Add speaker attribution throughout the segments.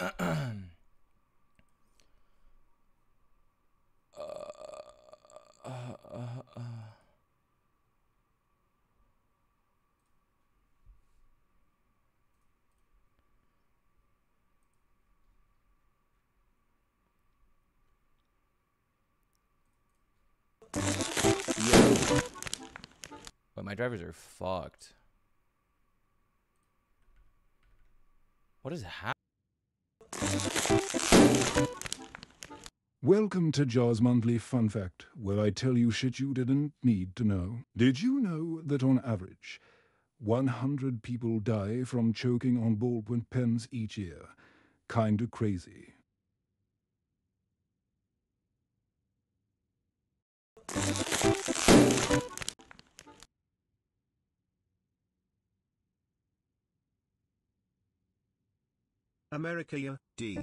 Speaker 1: But my drivers are fucked. What is happening?
Speaker 2: Welcome to Jaws Monthly Fun Fact, where I tell you shit you didn't need to know. Did you know that on average, 100 people die from choking on ballpoint pens each year? Kinda crazy.
Speaker 3: America, D.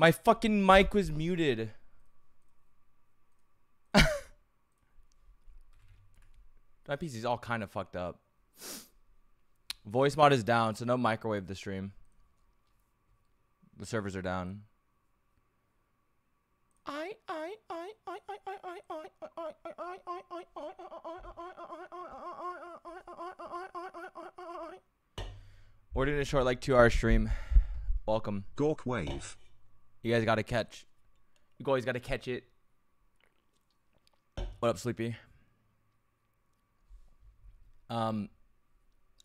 Speaker 1: My fucking mic was muted. My PC's all kind of fucked up. Voice mod is down, so no microwave the stream. The servers are down. I I I I I I I I I I I I I I I I We're doing a short like two hour stream. Welcome.
Speaker 3: Gork Wave.
Speaker 1: You guys got to catch. You guys got to catch it. What up, Sleepy? Um,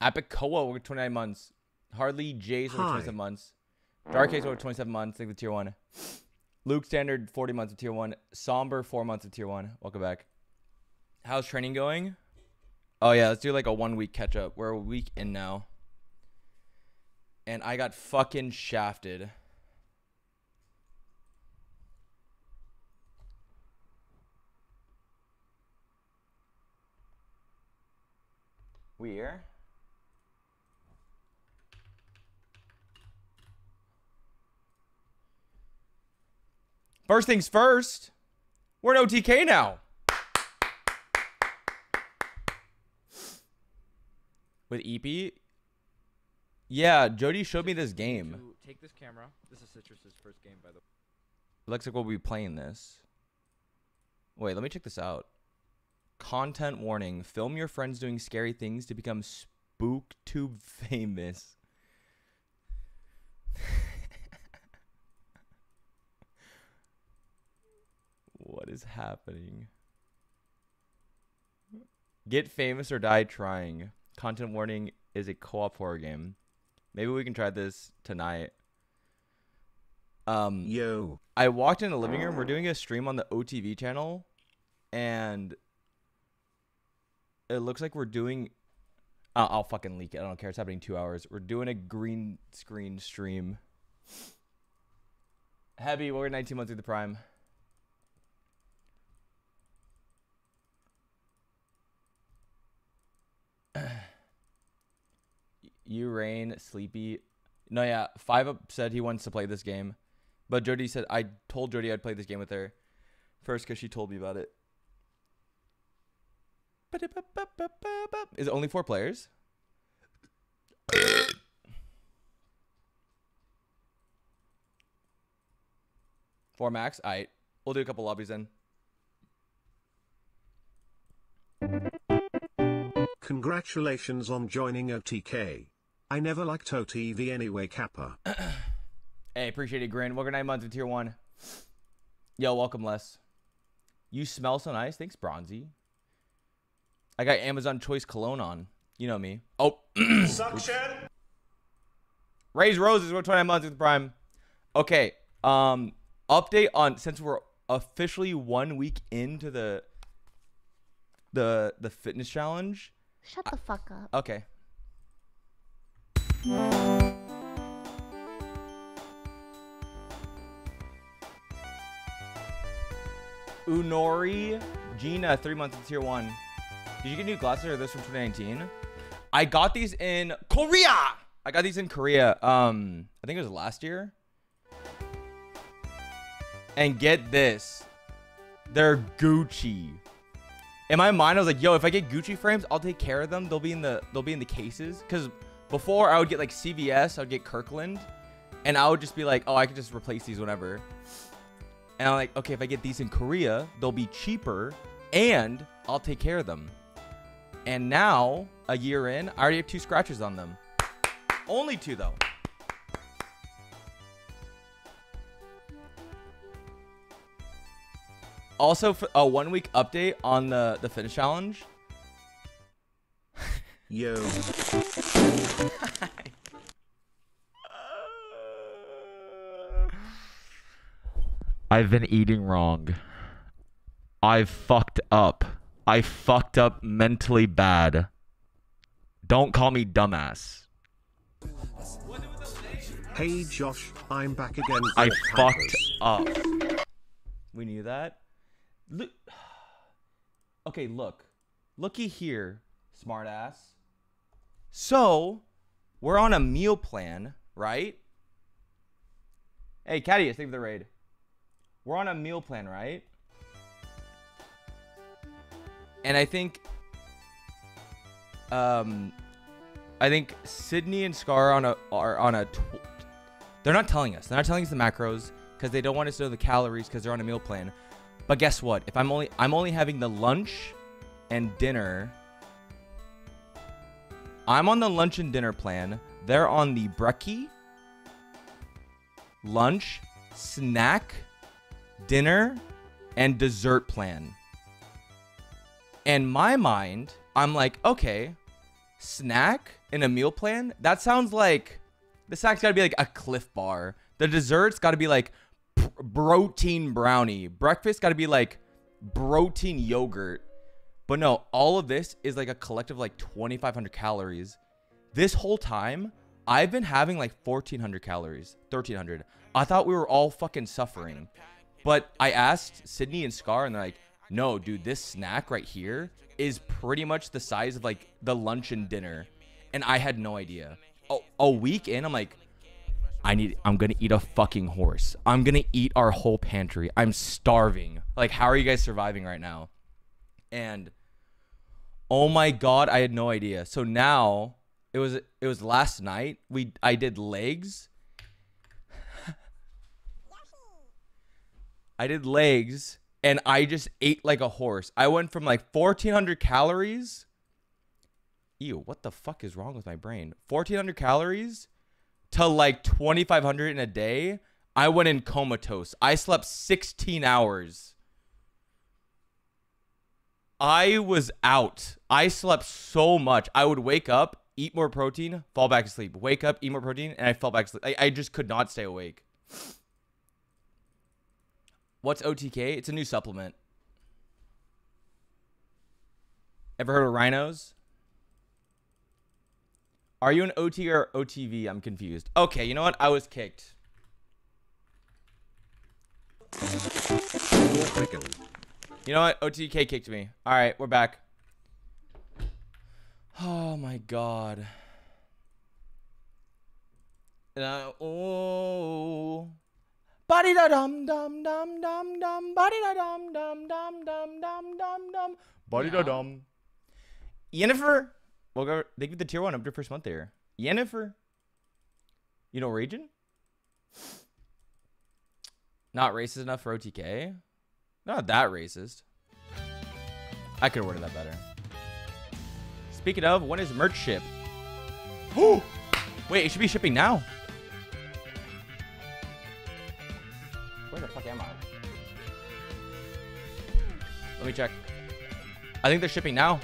Speaker 1: Epic Koa over 29 months. Hardly J's over
Speaker 3: Hi.
Speaker 1: 27 months. Dark Ace over 27 months. Think the tier one. Luke Standard 40 months of tier one. Somber 4 months of tier one. Welcome back. How's training going? Oh yeah, let's do like a one week catch up. We're a week in now. And I got fucking shafted. We're First things first, we're in OTK now. With EP? Yeah, Jody showed me this game.
Speaker 4: Take this camera. This is Citrus's first game, by the way.
Speaker 1: Looks like we'll be playing this. Wait, let me check this out. Content warning. Film your friends doing scary things to become SpookTube famous. what is happening? Get famous or die trying. Content warning is a co-op horror game. Maybe we can try this tonight. Um
Speaker 3: Yo.
Speaker 1: I walked in the living room. We're doing a stream on the OTV channel, and it looks like we're doing. Uh, I'll fucking leak it. I don't care. It's happening two hours. We're doing a green screen stream. Heavy, we're 19 months through the prime. you rain sleepy. No, yeah. Five up said he wants to play this game. But Jody said I told Jody I'd play this game with her first because she told me about it. Is it only four players? four max. All right, we'll do a couple lobbies then.
Speaker 3: Congratulations on joining OTK. I never liked OTV anyway, Kappa.
Speaker 1: Hey, appreciate it, Grin. Welcome nine months to tier one. Yo, welcome, Les. You smell so nice. Thanks, Bronzy. I got Amazon Choice Cologne on. You know me. Oh,
Speaker 5: Suction.
Speaker 1: Raise Roses. We're 29 months with Prime. Okay. Um, update on since we're officially one week into the the the fitness challenge.
Speaker 5: Shut the fuck up.
Speaker 1: Okay. Unori Gina, three months in tier one. Did you get new glasses or this from 2019? I got these in Korea. I got these in Korea. Um, I think it was last year. And get this, they're Gucci. In my mind, I was like, "Yo, if I get Gucci frames, I'll take care of them. They'll be in the they'll be in the cases." Because before I would get like CVS, I'd get Kirkland, and I would just be like, "Oh, I could just replace these whenever." And I'm like, "Okay, if I get these in Korea, they'll be cheaper, and I'll take care of them." And now, a year in, I already have two scratches on them. Only two though. Also, a one week update on the the fitness challenge.
Speaker 3: Yo.
Speaker 1: I've been eating wrong. I've fucked up. I fucked up mentally bad. Don't call me dumbass.
Speaker 3: Hey Josh, I'm back again.
Speaker 1: I fucked up. We knew that. Look. Okay, look. Looky here, smartass. So, we're on a meal plan, right? Hey, Cadius, thank you for the raid. We're on a meal plan, right? And I think, um, I think Sydney and Scar on a are on a. They're not telling us. They're not telling us the macros because they don't want us to know the calories because they're on a meal plan. But guess what? If I'm only I'm only having the lunch and dinner. I'm on the lunch and dinner plan. They're on the brekkie, lunch, snack, dinner, and dessert plan. In my mind, I'm like, okay, snack in a meal plan? That sounds like the snack's gotta be like a Clif Bar. The dessert's gotta be like pr- protein brownie. Breakfast gotta be like protein yogurt. But no, all of this is like a collective like 2,500 calories. This whole time, I've been having like 1,400 calories, 1,300. I thought we were all fucking suffering. But I asked Sydney and Scar, and they're like, no, dude, this snack right here is pretty much the size of like the lunch and dinner. And I had no idea. A, a week in, I'm like, I need, I'm gonna eat a fucking horse. I'm gonna eat our whole pantry. I'm starving. Like, how are you guys surviving right now? And oh my god, I had no idea. So now it was it was last night. We I did legs. I did legs and I just ate like a horse. I went from like 1400 calories. Ew, what the fuck is wrong with my brain? 1400 calories to like 2500 in a day. I went in comatose. I slept 16 hours. I was out. I slept so much. I would wake up, eat more protein, fall back asleep. Wake up, eat more protein, and I fell back asleep. I, I just could not stay awake. What's OTK? It's a new supplement. Ever heard of rhinos? Are you an OT or OTV? I'm confused. Okay, you know what? I was kicked. You know what? OTK kicked me. All right, we're back. Oh my god. And I, oh. Body da dum dum dum dum dum. Body da dum dum dum dum dum dum dum. Body da dum. Yennefer. Well, go, they give the tier one up to first month there. Yennefer. You know region? Not racist enough for OTK? Not that racist. I could have worded that better. Speaking of, when is merch ship? Oh! Wait, it should be shipping now. Let me check. I think they're shipping now.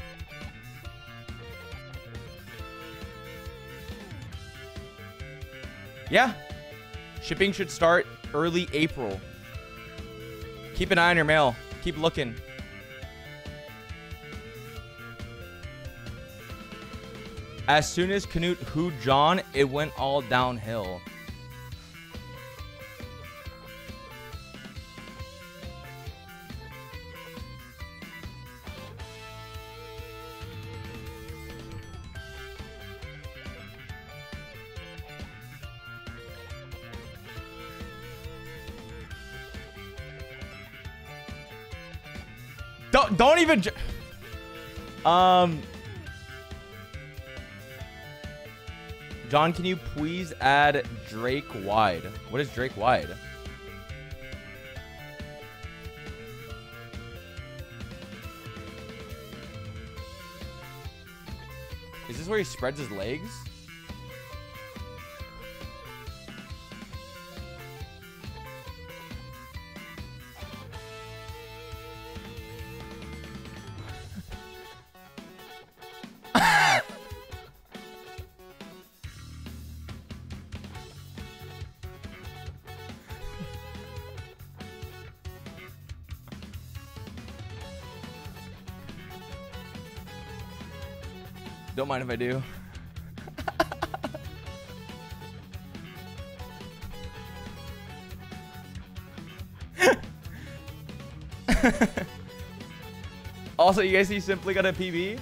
Speaker 1: Yeah. Shipping should start early April. Keep an eye on your mail. Keep looking. As soon as Canute who John, it went all downhill. Even. Um. John, can you please add Drake Wide? What is Drake Wide? Is this where he spreads his legs? Mind if I do. also, you guys see Simply got a PB?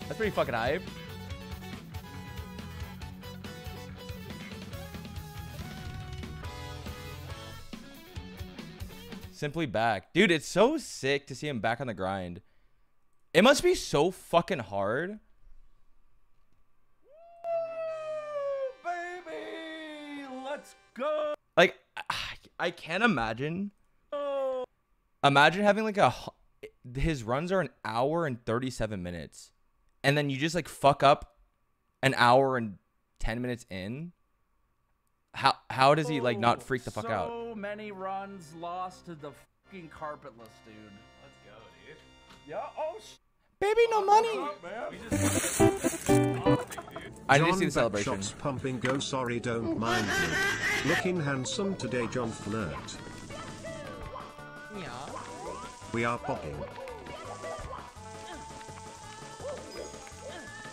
Speaker 1: That's pretty fucking hype. Simply back. Dude, it's so sick to see him back on the grind. It must be so fucking hard.
Speaker 5: baby, let's go.
Speaker 1: Like, I- can't imagine. Oh. Imagine having like a. His runs are an hour and 37 minutes. And then you just like fuck up an hour and 10 minutes in. How how does he like not freak the fuck oh, out?
Speaker 5: So many runs lost to the fucking carpetless dude.
Speaker 4: Let's go, dude.
Speaker 5: Yeah. Oh. Sh-
Speaker 1: Baby, no oh, money.
Speaker 4: Oh, oh, we just
Speaker 1: I didn't
Speaker 3: John
Speaker 1: see the celebration.
Speaker 3: Backshot's pumping go sorry don't mind me. Looking handsome today John Flirt. We are popping.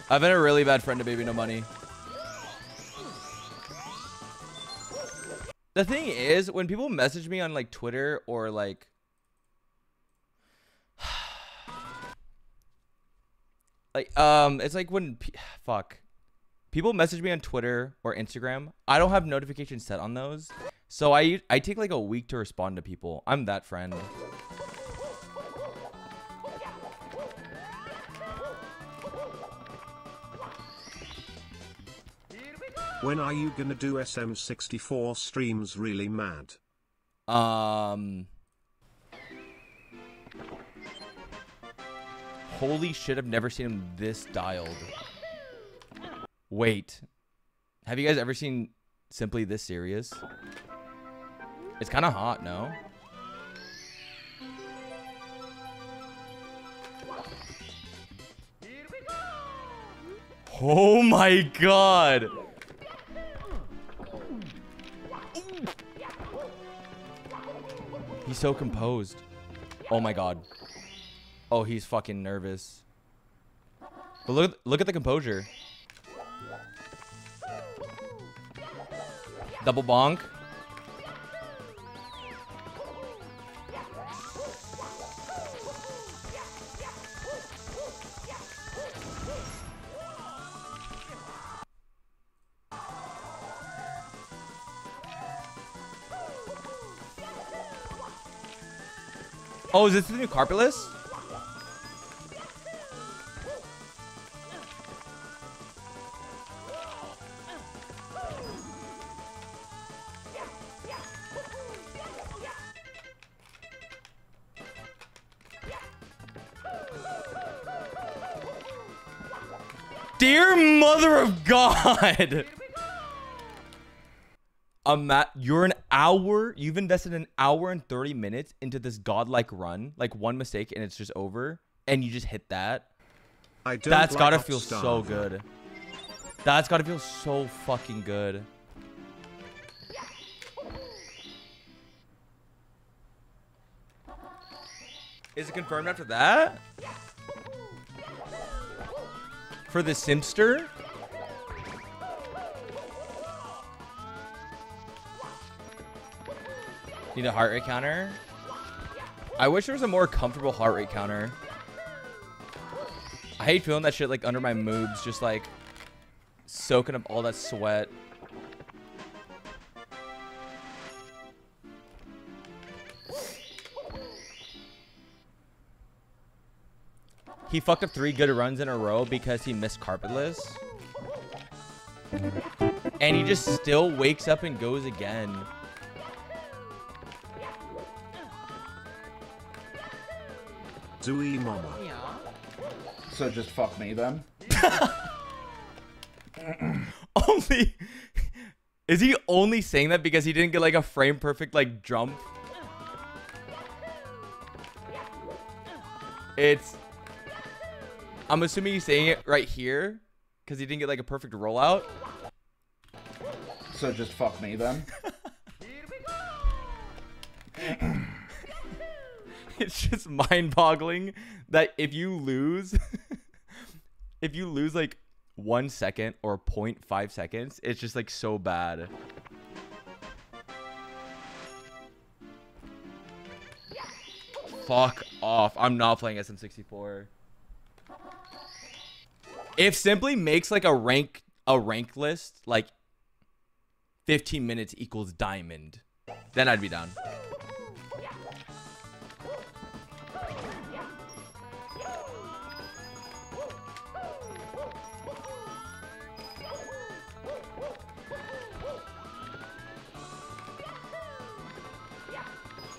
Speaker 1: I've been a really bad friend to Baby No Money. The thing is, when people message me on like Twitter or like like um it's like when pe- fuck people message me on Twitter or Instagram, I don't have notifications set on those. So I I take like a week to respond to people. I'm that friend.
Speaker 3: When are you gonna do SM64 streams really mad?
Speaker 1: Um. Holy shit, I've never seen him this dialed. Wait. Have you guys ever seen Simply This Serious? It's kind of hot, no? Oh my god! He's so composed. Oh my god. Oh, he's fucking nervous. But look look at the composure. Double bonk. Oh, is this the new carpetless? Dear mother of God. Um, that you're an hour. You've invested an hour and 30 minutes into this godlike run. Like one mistake and it's just over. And you just hit that.
Speaker 3: I don't
Speaker 1: That's
Speaker 3: like
Speaker 1: gotta feel so good. That's gotta feel so fucking good. Is it confirmed after that? For the Simster? Need a heart rate counter? I wish there was a more comfortable heart rate counter. I hate feeling that shit like under my moobs, just like soaking up all that sweat. He fucked up three good runs in a row because he missed carpetless. And he just still wakes up and goes again.
Speaker 3: Zooey Mama.
Speaker 6: So just fuck me then.
Speaker 1: Only is he only saying that because he didn't get like a frame perfect like jump? It's I'm assuming he's saying it right here because he didn't get like a perfect rollout.
Speaker 6: So just fuck me then.
Speaker 1: It's just mind-boggling that if you lose if you lose like 1 second or 0.5 seconds, it's just like so bad. Fuck off. I'm not playing SM64. If Simply makes like a rank a rank list like 15 minutes equals diamond, then I'd be down.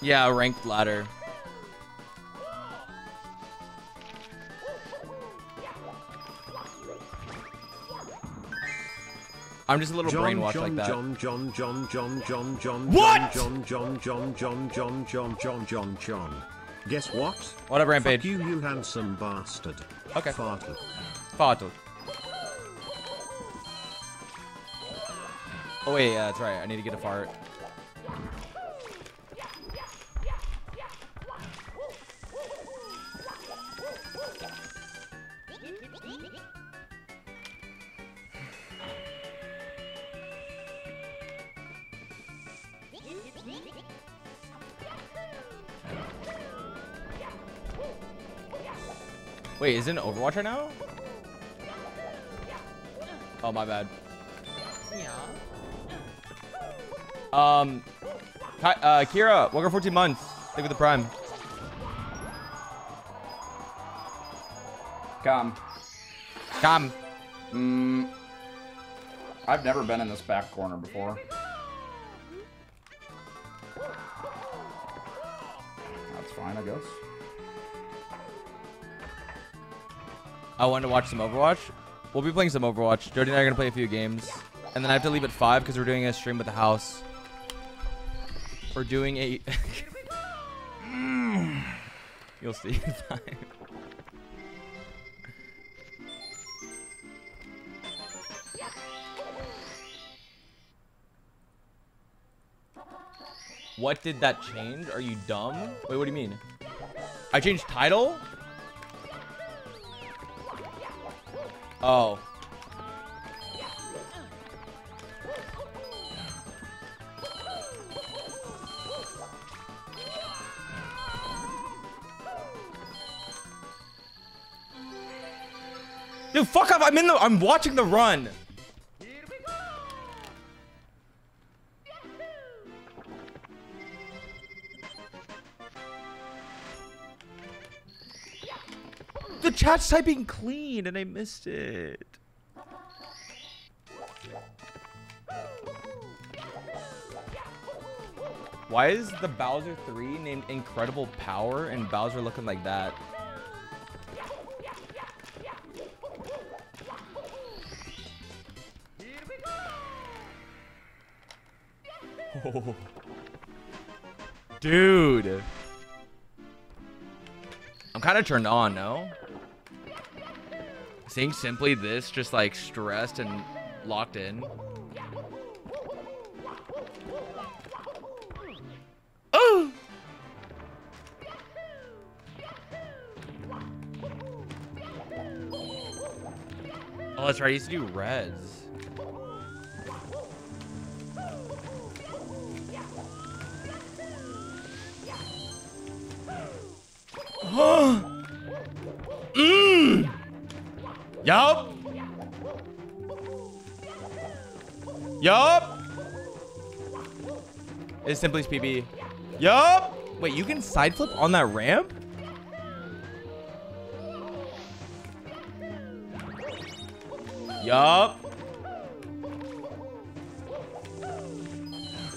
Speaker 1: Yeah, ranked ladder. I'm just a little
Speaker 3: John,
Speaker 1: brainwashed
Speaker 3: John,
Speaker 1: like that.
Speaker 3: John, John, John, John, John, John,
Speaker 1: What?
Speaker 3: John, John, John, John, John, John, John, John, John. Guess what?
Speaker 1: What up, Rampage?
Speaker 3: Fuck you, you handsome bastard.
Speaker 1: Okay.
Speaker 3: Farted.
Speaker 1: Fato. Oh wait, yeah, that's right. I need to get a fart. Wait, is it in Overwatch right now? Oh, my bad. Um, Ki uh, Kira, welcome 14 months. Thank you for the prime.
Speaker 6: Come.
Speaker 1: Come.
Speaker 6: Mm, I've never been in this back corner before. That's fine, I guess.
Speaker 1: I wanted to watch some Overwatch. We'll be playing some Overwatch. Jody and I are going to play a few games. And then I have to leave at 5 because we're doing a stream with the house. We're doing a... You'll see. What did that change? Are you dumb? Wait, what do you mean? I changed title? Oh. Dude, fuck off. I'm in the I'm watching the run. The chat's typing clean and I missed it. Why is the Bowser 3 named Incredible Power and Bowser looking like that? Dude. I'm kind of turned on, no? think simply this, just like stressed and locked in. Oh! Oh, that's right. I used to do reds. Oh! Yup. Yup. It's simply PB. Yup. Wait, you can side flip on that ramp? Yup.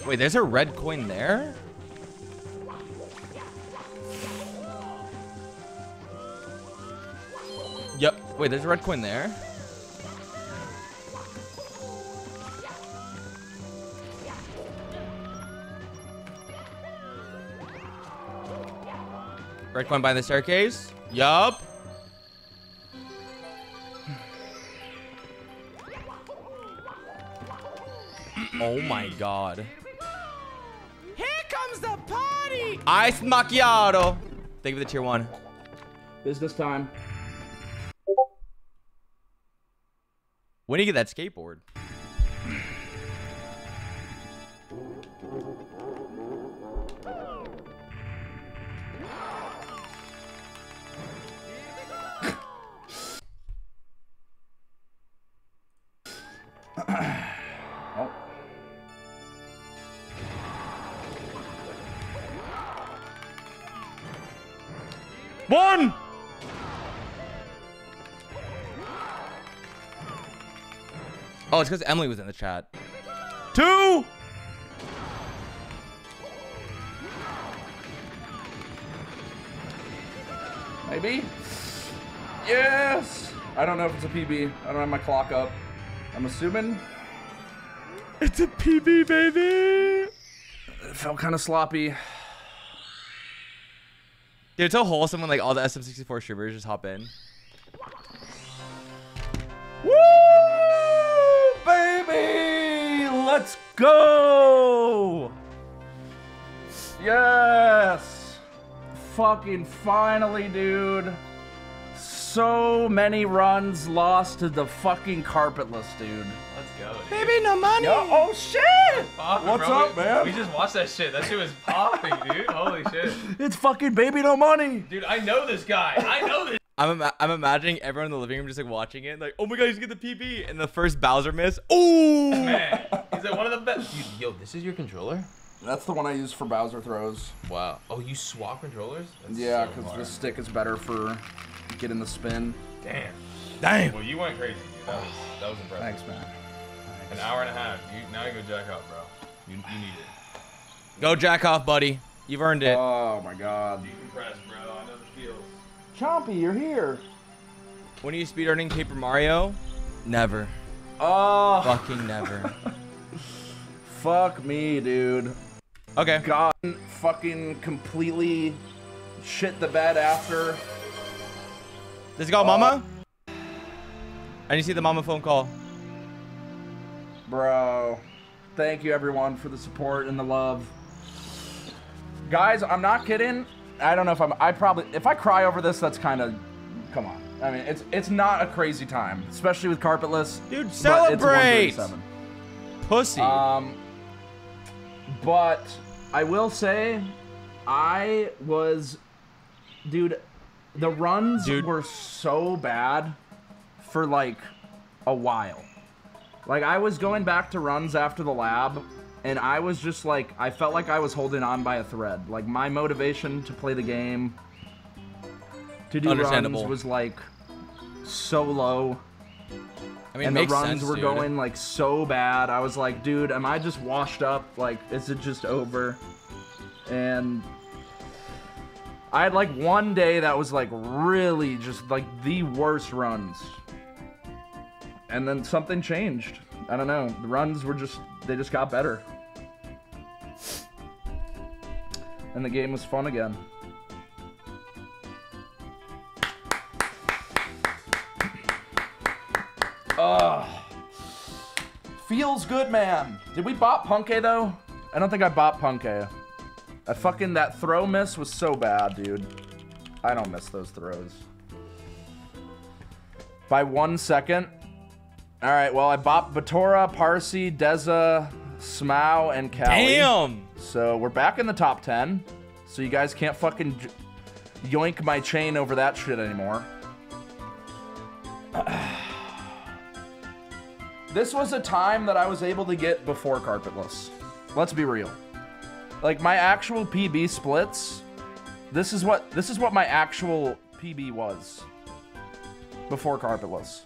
Speaker 1: Wait, there's a red coin there? Wait, there's a red coin there? Red coin by the staircase? Yup. Oh my god. Here comes the party! Ice macchiato. Thank you for the tier one.
Speaker 6: Business time.
Speaker 1: When do you get that skateboard? it's because Emily was in the chat. Two!
Speaker 6: Maybe? Yes! I don't know if it's a PB. I don't have my clock up. I'm assuming
Speaker 1: It's a PB, baby!
Speaker 6: it felt kind of sloppy.
Speaker 1: Dude, it's so wholesome when like all the SM64 streamers just hop in.
Speaker 6: Let's go! Yes! Fucking finally, dude. So many runs lost to the fucking carpetless, dude.
Speaker 4: Let's go, dude.
Speaker 1: Baby, no money!
Speaker 6: Yo, oh shit!
Speaker 4: Popping,
Speaker 6: What's
Speaker 4: bro.
Speaker 6: up,
Speaker 4: We-
Speaker 6: man?
Speaker 4: We just watched that shit. That shit was popping, dude. Holy shit.
Speaker 6: It's fucking baby no money.
Speaker 4: Dude, I know this guy. I know this.
Speaker 1: I'm, ima- I'm imagining everyone in the living room just like watching it, like, oh my god, he's gonna get the PB, and the first Bowser miss. Ooh!
Speaker 4: Man, is it one of the best? Dude, yo, this is your controller?
Speaker 6: That's the one I use for Bowser throws.
Speaker 4: Wow. Oh, you swap controllers? That's
Speaker 6: Yeah, because
Speaker 4: smart.
Speaker 6: the stick is better for getting the spin.
Speaker 4: Damn.
Speaker 1: Damn!
Speaker 4: Well, you went crazy, dude. That was that was impressive.
Speaker 6: Thanks, man.
Speaker 4: An hour and a half. You now you go jack off, bro. You, you need it.
Speaker 1: Go jack off, buddy. You've earned it.
Speaker 6: Oh my god.
Speaker 4: Decompress,
Speaker 6: Chompy, you're here.
Speaker 1: When are you speedrunning Paper Mario? Never.
Speaker 6: Oh,
Speaker 1: Fucking never.
Speaker 6: fuck me, dude.
Speaker 1: Okay.
Speaker 6: God, fucking completely shit the bed after.
Speaker 1: Does it call Mama? Uh, I need to see the Mama phone call.
Speaker 6: Bro, thank you everyone for the support and the love. Guys, I'm not kidding. I don't know if I'm. I probably, if I cry over this, that's kind of. Come on. I mean, it's it's not a crazy time, especially with carpetless.
Speaker 1: Dude,
Speaker 6: but it's a
Speaker 1: celebrate!
Speaker 6: 137.
Speaker 1: Pussy.
Speaker 6: Um, but I will say, I was, dude, the runs
Speaker 1: Dude.
Speaker 6: were so bad for like a while. Like I was going back to runs after the lab, and I was just like, I felt like I was holding on by a thread. Like my motivation to play the game, to do runs was like so low
Speaker 1: I mean, it
Speaker 6: and the runs
Speaker 1: sense,
Speaker 6: were
Speaker 1: dude.
Speaker 6: going like so bad. I was like, dude, am I just washed up? Like, is it just over? And I had like one day that was like really just like the worst runs. And then something changed. I don't know. The runs were just they just got better. And the game was fun again. Ugh. Feels good, man. Did we bot Punke though? I don't think I bot Punke. That fucking that throw miss was so bad, dude. I don't miss those throws. By one second, All right. Well, I bought Batora, Parsi, Deza, Smau, and Callie.
Speaker 1: Damn.
Speaker 6: So we're back in the top 10. So you guys can't fucking yoink my chain over that shit anymore. this was a time that I was able to get before carpetless. Let's be real. Like my actual PB splits, this is what this is what my actual PB was before carpetless.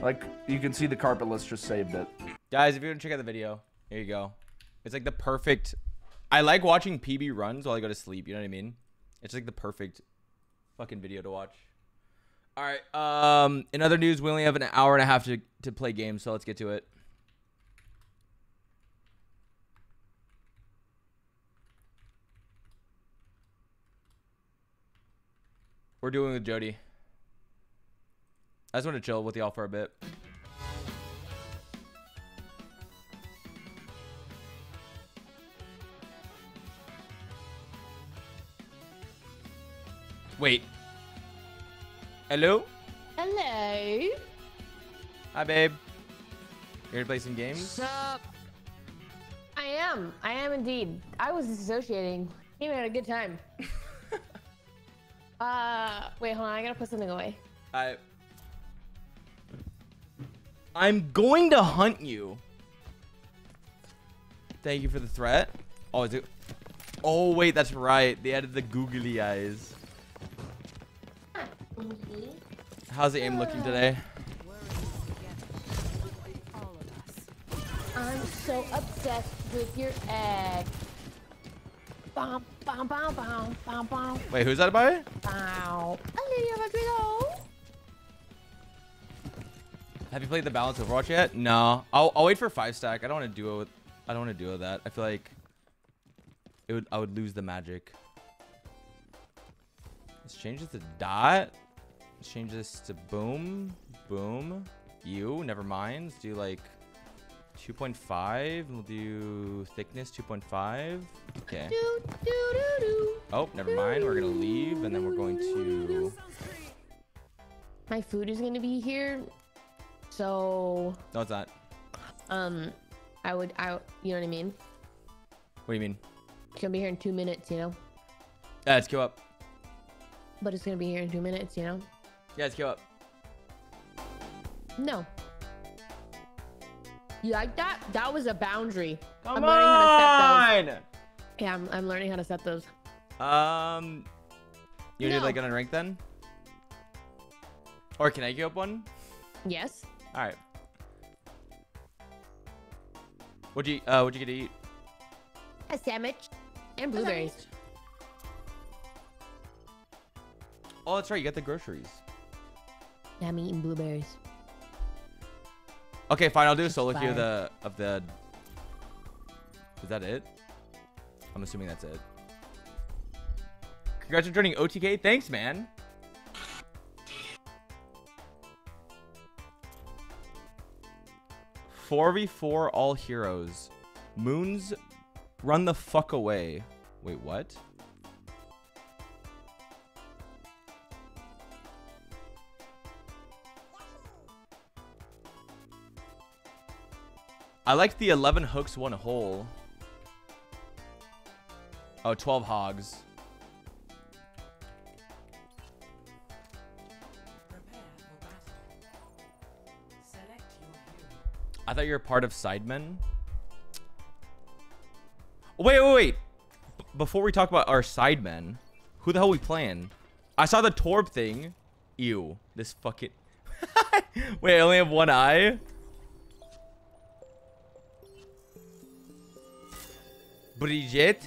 Speaker 6: Like you can see the carpetless just saved it.
Speaker 1: Guys, if you want to check out the video, here you go. It's like the perfect. I like watching PB runs while I go to sleep. You know what I mean? It's like the perfect fucking video to watch. All right. Um. In other news, we only have an hour and a half to to play games, so let's get to it. We're doing with Jody. I just want to chill with y'all for a bit. Wait. Hello?
Speaker 7: Hello.
Speaker 1: Hi, babe. You ready to play some games?
Speaker 7: Sup? I am. I am indeed. I was disassociating. Even had a good time. uh, wait, hold on. I gotta put something away.
Speaker 1: I. I'm going to hunt you. Thank you for the threat. Oh, is it? Oh, wait, that's right. They added the googly eyes. How's the aim looking today?
Speaker 7: I'm so obsessed with your egg. Bum, bum, bum, bum, bum, bum,
Speaker 1: Wait, who's that by?
Speaker 7: bow. Olivia Rodrigo.
Speaker 1: Have you played the balance Overwatch yet? No. I'll, I'll wait for five stack. I don't want to duo with. I don't want to duo that. I feel like it would. I would lose the magic. Let's change this to dot. Let's change this to boom, boom. You. Never mind. Let's do like 2.5. We'll do thickness 2.5. Okay.
Speaker 7: Do, do, do, do.
Speaker 1: Oh, never mind. We're gonna leave, and then we're going to.
Speaker 7: My food is gonna be here, so
Speaker 1: No, it's not.
Speaker 7: um, I would, I, you know what I mean?
Speaker 1: What do you mean?
Speaker 7: It's gonna be here in two minutes, you know.
Speaker 1: Yeah, let's queue up.
Speaker 7: But it's gonna be here in two minutes, you know.
Speaker 1: Yeah, let's queue up.
Speaker 7: No. You like that? That was a boundary.
Speaker 1: Come
Speaker 7: I'm learning how to set those.
Speaker 1: on.
Speaker 7: Yeah, I'm, I'm learning how to set those.
Speaker 1: Um, you
Speaker 7: No.
Speaker 1: like an unranked then? Or can I queue up one?
Speaker 7: Yes.
Speaker 1: All right. What'd you uh What'd you get to eat?
Speaker 7: A sandwich and blueberries.
Speaker 1: Oh, that's right. You got the groceries.
Speaker 7: Yeah, I'm eating blueberries.
Speaker 1: Okay, fine. I'll do a
Speaker 7: Just
Speaker 1: solo queue of the of the. Is that it? I'm assuming that's it. Congrats on joining OTK. Thanks, man. Four v four all heroes. Moons, run the fuck away. Wait, what? I like the 11 hooks, one hole. Oh, 12 hogs. I thought you were part of Sidemen. Wait, wait, wait. B- Before we talk about our Sidemen, who the hell we playing? I saw the Torb thing. Ew. This fucking... wait, I only have one eye? Brigitte?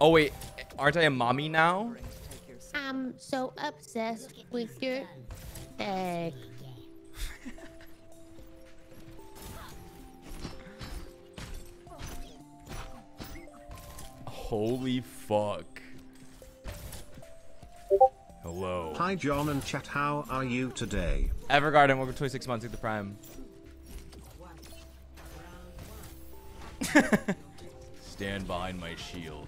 Speaker 1: Oh wait, aren't I a mommy now?
Speaker 7: I'm so obsessed with your egg.
Speaker 1: Holy fuck. Hello.
Speaker 3: Hi John and chat, how are you today?
Speaker 1: Evergarden, welcome to 26 months at the prime. Stand behind my shield.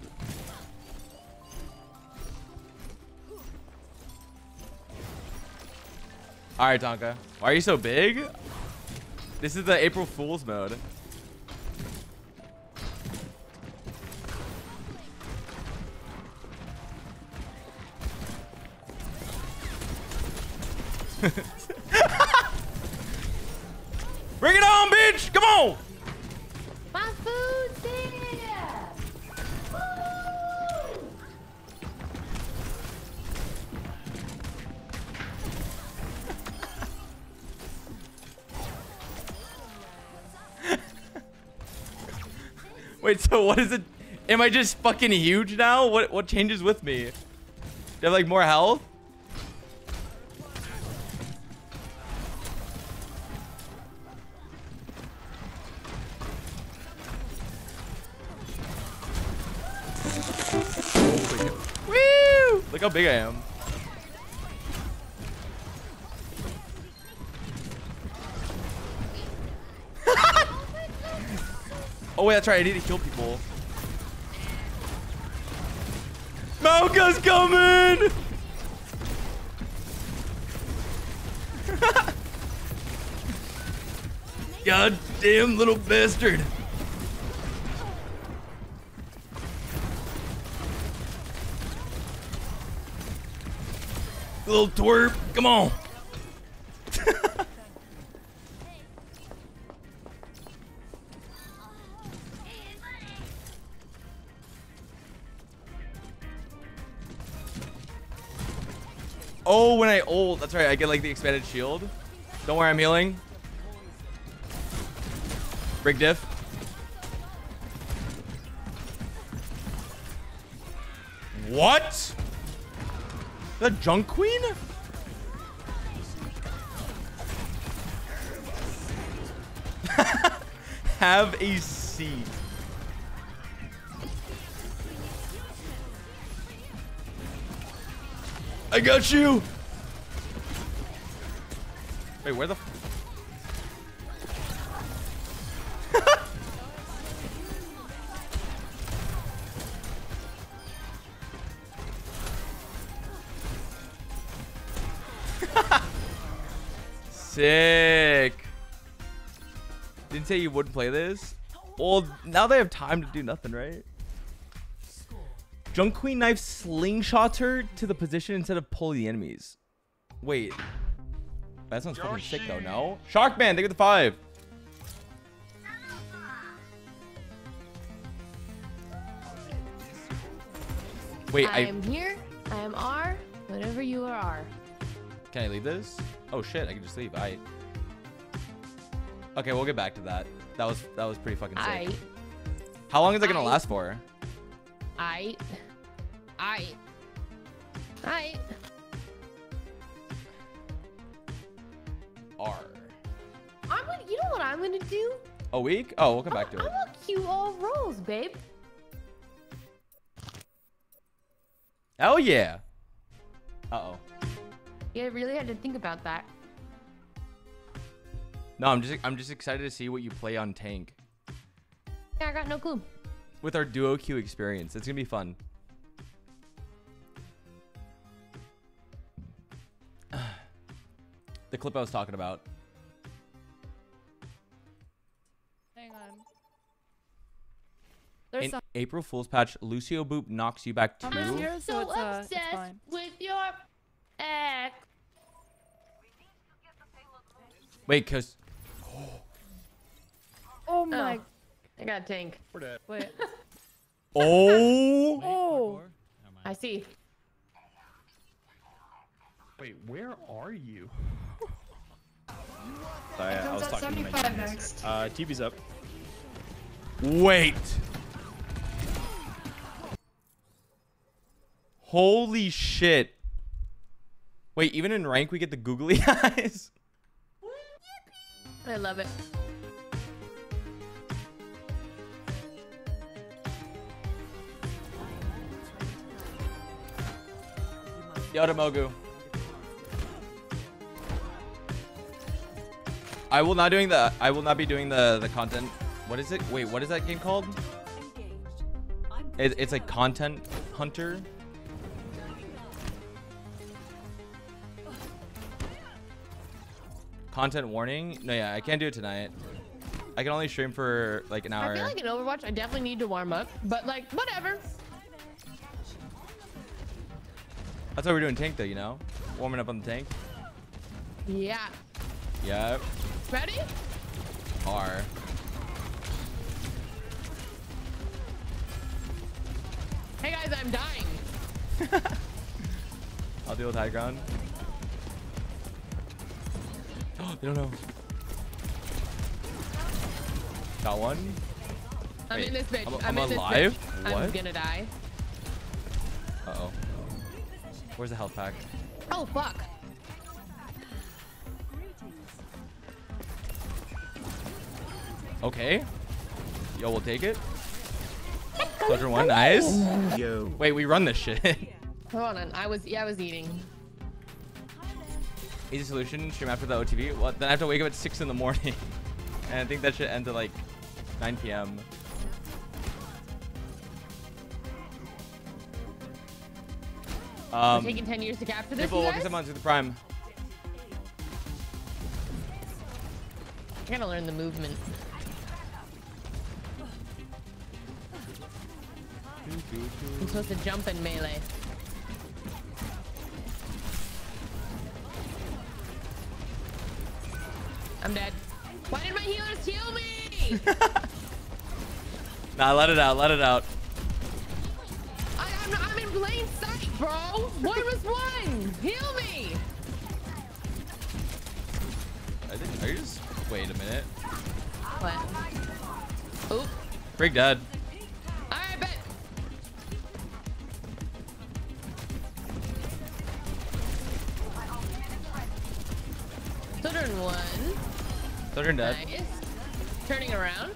Speaker 1: All right, Tonka. Why are you so big? This is the April Fool's mode. what is it? Am I just fucking huge now? What what changes with me? Do I have like more health? Woo! Look how big I am. Oh wait, that's right. I need to kill people. Mauga's coming! God damn little bastard. Little twerp, come on. That's right. I get like the expanded shield. Don't worry, I'm healing. Brig diff. What? The junk queen? Have a seat. I got you. Wait, where the? Sick. Didn't say you wouldn't play this. Well, now they have time to do nothing, right? Junk Queen Knife slingshots her to the position instead of pull the enemies. Wait. That sounds fucking sick though, no? Sharkman, thank you for the five. Wait,
Speaker 7: I
Speaker 1: I,
Speaker 7: am here. I am R. Whatever you are R.
Speaker 1: can I leave this? Oh shit, I can just leave. I. Okay, we'll get back to that. That was that was pretty fucking sick.
Speaker 7: I.
Speaker 1: How long is that gonna last for?
Speaker 7: I.
Speaker 1: week? Oh, we'll come back to
Speaker 7: I'm
Speaker 1: it.
Speaker 7: gonna queue all rolls, babe.
Speaker 1: Oh, yeah. Uh oh.
Speaker 7: Yeah, I really had to think about that.
Speaker 1: No, I'm just I'm just excited to see what you play on tank
Speaker 7: Yeah, I got no clue.
Speaker 1: with our duo queue experience. It's gonna be fun. the clip I was talking about. In
Speaker 8: some.
Speaker 1: April Fool's patch, Lucio Boop knocks you back two.
Speaker 8: I'm here, so
Speaker 7: So
Speaker 8: it's, uh, it's
Speaker 7: obsessed
Speaker 8: fine.
Speaker 7: with your ex.
Speaker 1: Wait, cause
Speaker 8: Oh my.
Speaker 7: I got a tank.
Speaker 8: Wait.
Speaker 1: oh,
Speaker 8: Oh.
Speaker 7: I see.
Speaker 9: Wait, where are you?
Speaker 10: Sorry, I was talking to my teammates. Uh, TV's up.
Speaker 1: wait. Holy shit. Wait, even in rank we get the googly eyes.
Speaker 7: I love it.
Speaker 1: Yodamogu. I will not doing the I will not be doing the the content. What is it? Wait, what is that game called? It, it's like content hunter. Content warning? No, yeah, I can't do it tonight. I can only stream for like an hour.
Speaker 7: I feel like in Overwatch, I definitely need to warm up, but like, whatever.
Speaker 1: That's why we're doing tank though, you know? Warming up on the tank.
Speaker 7: Yeah.
Speaker 1: Yep.
Speaker 7: Ready?
Speaker 1: R.
Speaker 7: Hey guys, I'm dying.
Speaker 1: I'll deal with high ground. They don't know. Got one.
Speaker 7: I'm
Speaker 1: Wait,
Speaker 7: in this bitch.
Speaker 1: I'm-
Speaker 7: I'm,
Speaker 1: I'm
Speaker 7: in this
Speaker 1: alive?
Speaker 7: bitch. I'm gonna die.
Speaker 1: Uh oh. Where's the health pack?
Speaker 7: Oh fuck.
Speaker 1: Okay. Yo, we'll take it. Soldier one, nice.
Speaker 3: Yo.
Speaker 1: Wait, we run this shit.
Speaker 7: Hold on. I was yeah, I was eating.
Speaker 1: Easy solution. Stream after the OTV. Well, then I have to wake up at six in the morning, and I think that should end at like 9 p.m. Um,
Speaker 7: taking 10 years to capture this.
Speaker 1: people, welcome to the prime.
Speaker 7: I gotta learn the movement. I'm supposed to jump in melee. I'm dead. Why did my healers heal me?
Speaker 1: Nah, let it out. Let it out.
Speaker 7: I, I'm, not, I'm in plain sight, bro. One was one. Heal me.
Speaker 1: I think. Are you just? Wait a minute.
Speaker 7: What? Oop.
Speaker 1: Brig dead.
Speaker 7: Alright, bet. Children one.
Speaker 1: Soldier dead.
Speaker 7: Nice. Turning around.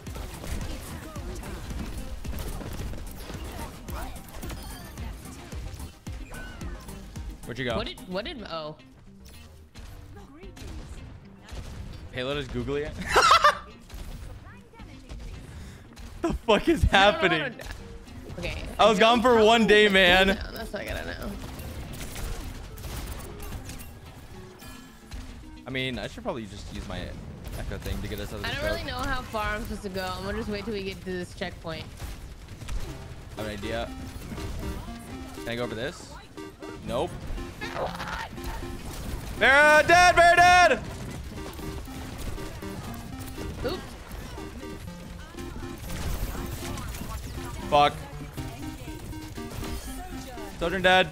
Speaker 1: Where'd you go?
Speaker 7: What did what did oh
Speaker 1: Payload is googly. it. the fuck is happening?
Speaker 7: no. Okay.
Speaker 1: I was gone for one day, man.
Speaker 7: No, that's I gotta know.
Speaker 1: I mean, I should probably just use my echo thing to get us out of the
Speaker 7: I don't really know how far I'm supposed to go. I'm gonna just wait till we get to this checkpoint.
Speaker 1: I have an idea. Can I go over this? Nope. Vera dead! Vera dead!
Speaker 7: Oops.
Speaker 1: Fuck. Children dead.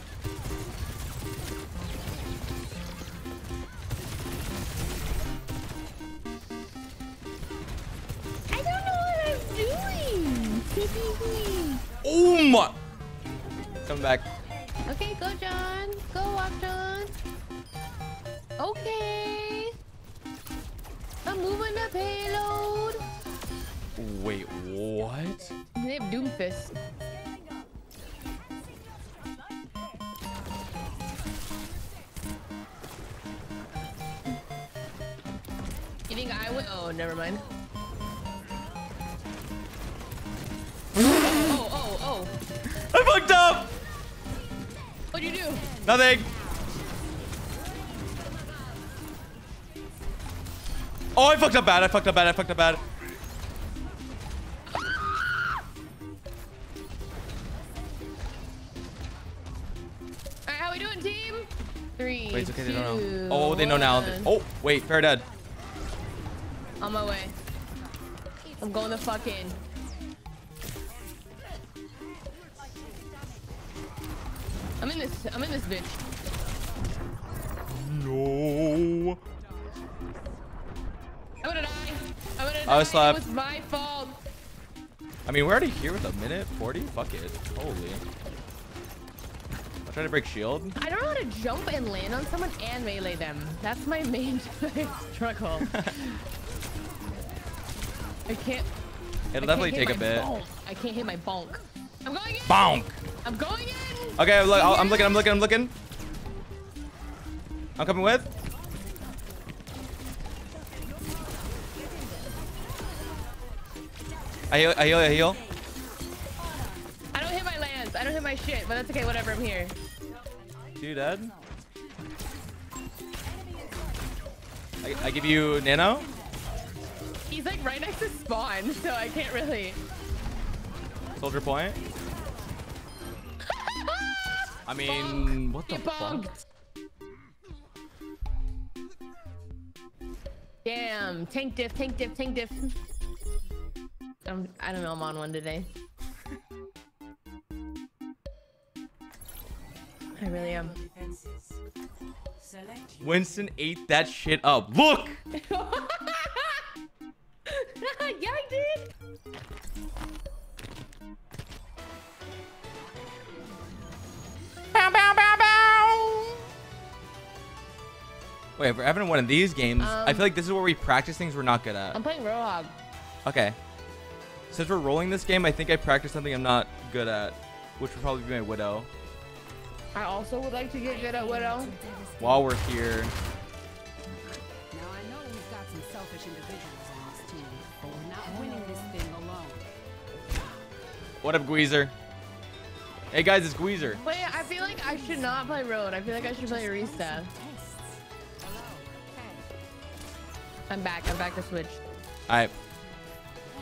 Speaker 1: Nothing. Oh, I fucked up bad. I fucked up bad. I fucked up bad.
Speaker 7: Alright, how we doing, team? Three.
Speaker 1: Wait, okay. They don't know. Oh, they know now. Oh, wait. Pharah dead.
Speaker 7: On my way. I'm going the fuck in. Bitch.
Speaker 1: No.
Speaker 7: I'm gonna die. I'm gonna
Speaker 1: I
Speaker 7: die.
Speaker 1: was slapped.
Speaker 7: It was my fault.
Speaker 1: I mean, we're already here with a minute 40. Fuck it. Holy. I'll try to break shield.
Speaker 7: I don't know how to jump and land on someone and melee them. That's my main struggle. I can't.
Speaker 1: It'll
Speaker 7: I
Speaker 1: definitely
Speaker 7: can't
Speaker 1: take a bit.
Speaker 7: bonk. I can't hit my bonk. I'm going in.
Speaker 1: Bonk.
Speaker 7: I'm going in.
Speaker 1: Okay, look, I'm looking. I'm looking. I'm looking. I'm coming with. I heal. I heal. I heal.
Speaker 7: I don't hit my lands. I don't hit my shit, but that's okay. Whatever. I'm here.
Speaker 1: Two dead. I, I give you Nano.
Speaker 7: He's like right next to spawn, so I can't really.
Speaker 1: Soldier point. I mean, what the fuck?
Speaker 7: Damn, tank diff, tank diff, tank diff. I'm, I don't know, I'm on one today. I really am.
Speaker 1: Winston ate that shit up. Look!
Speaker 7: yeah, I did.
Speaker 1: Wait, if we're having one of these games, I
Speaker 7: Um,
Speaker 1: feel like this is where we practice things we're not good at.
Speaker 7: I'm playing Roadhog.
Speaker 1: Okay. Since we're rolling this game, I think I practiced something I'm not good at, which would probably be my Widow.
Speaker 7: I also would like to get good at Widow.
Speaker 1: While we're here,
Speaker 11: Now I know we've got some selfish individuals on this team, but we're not winning this thing alone.
Speaker 1: what up, Gweezer? Hey guys, it's Gweezer.
Speaker 7: Wait, I feel like I should not play Road. I feel like I should play Arista. I'm back. I'm back to Switch.
Speaker 1: Alright.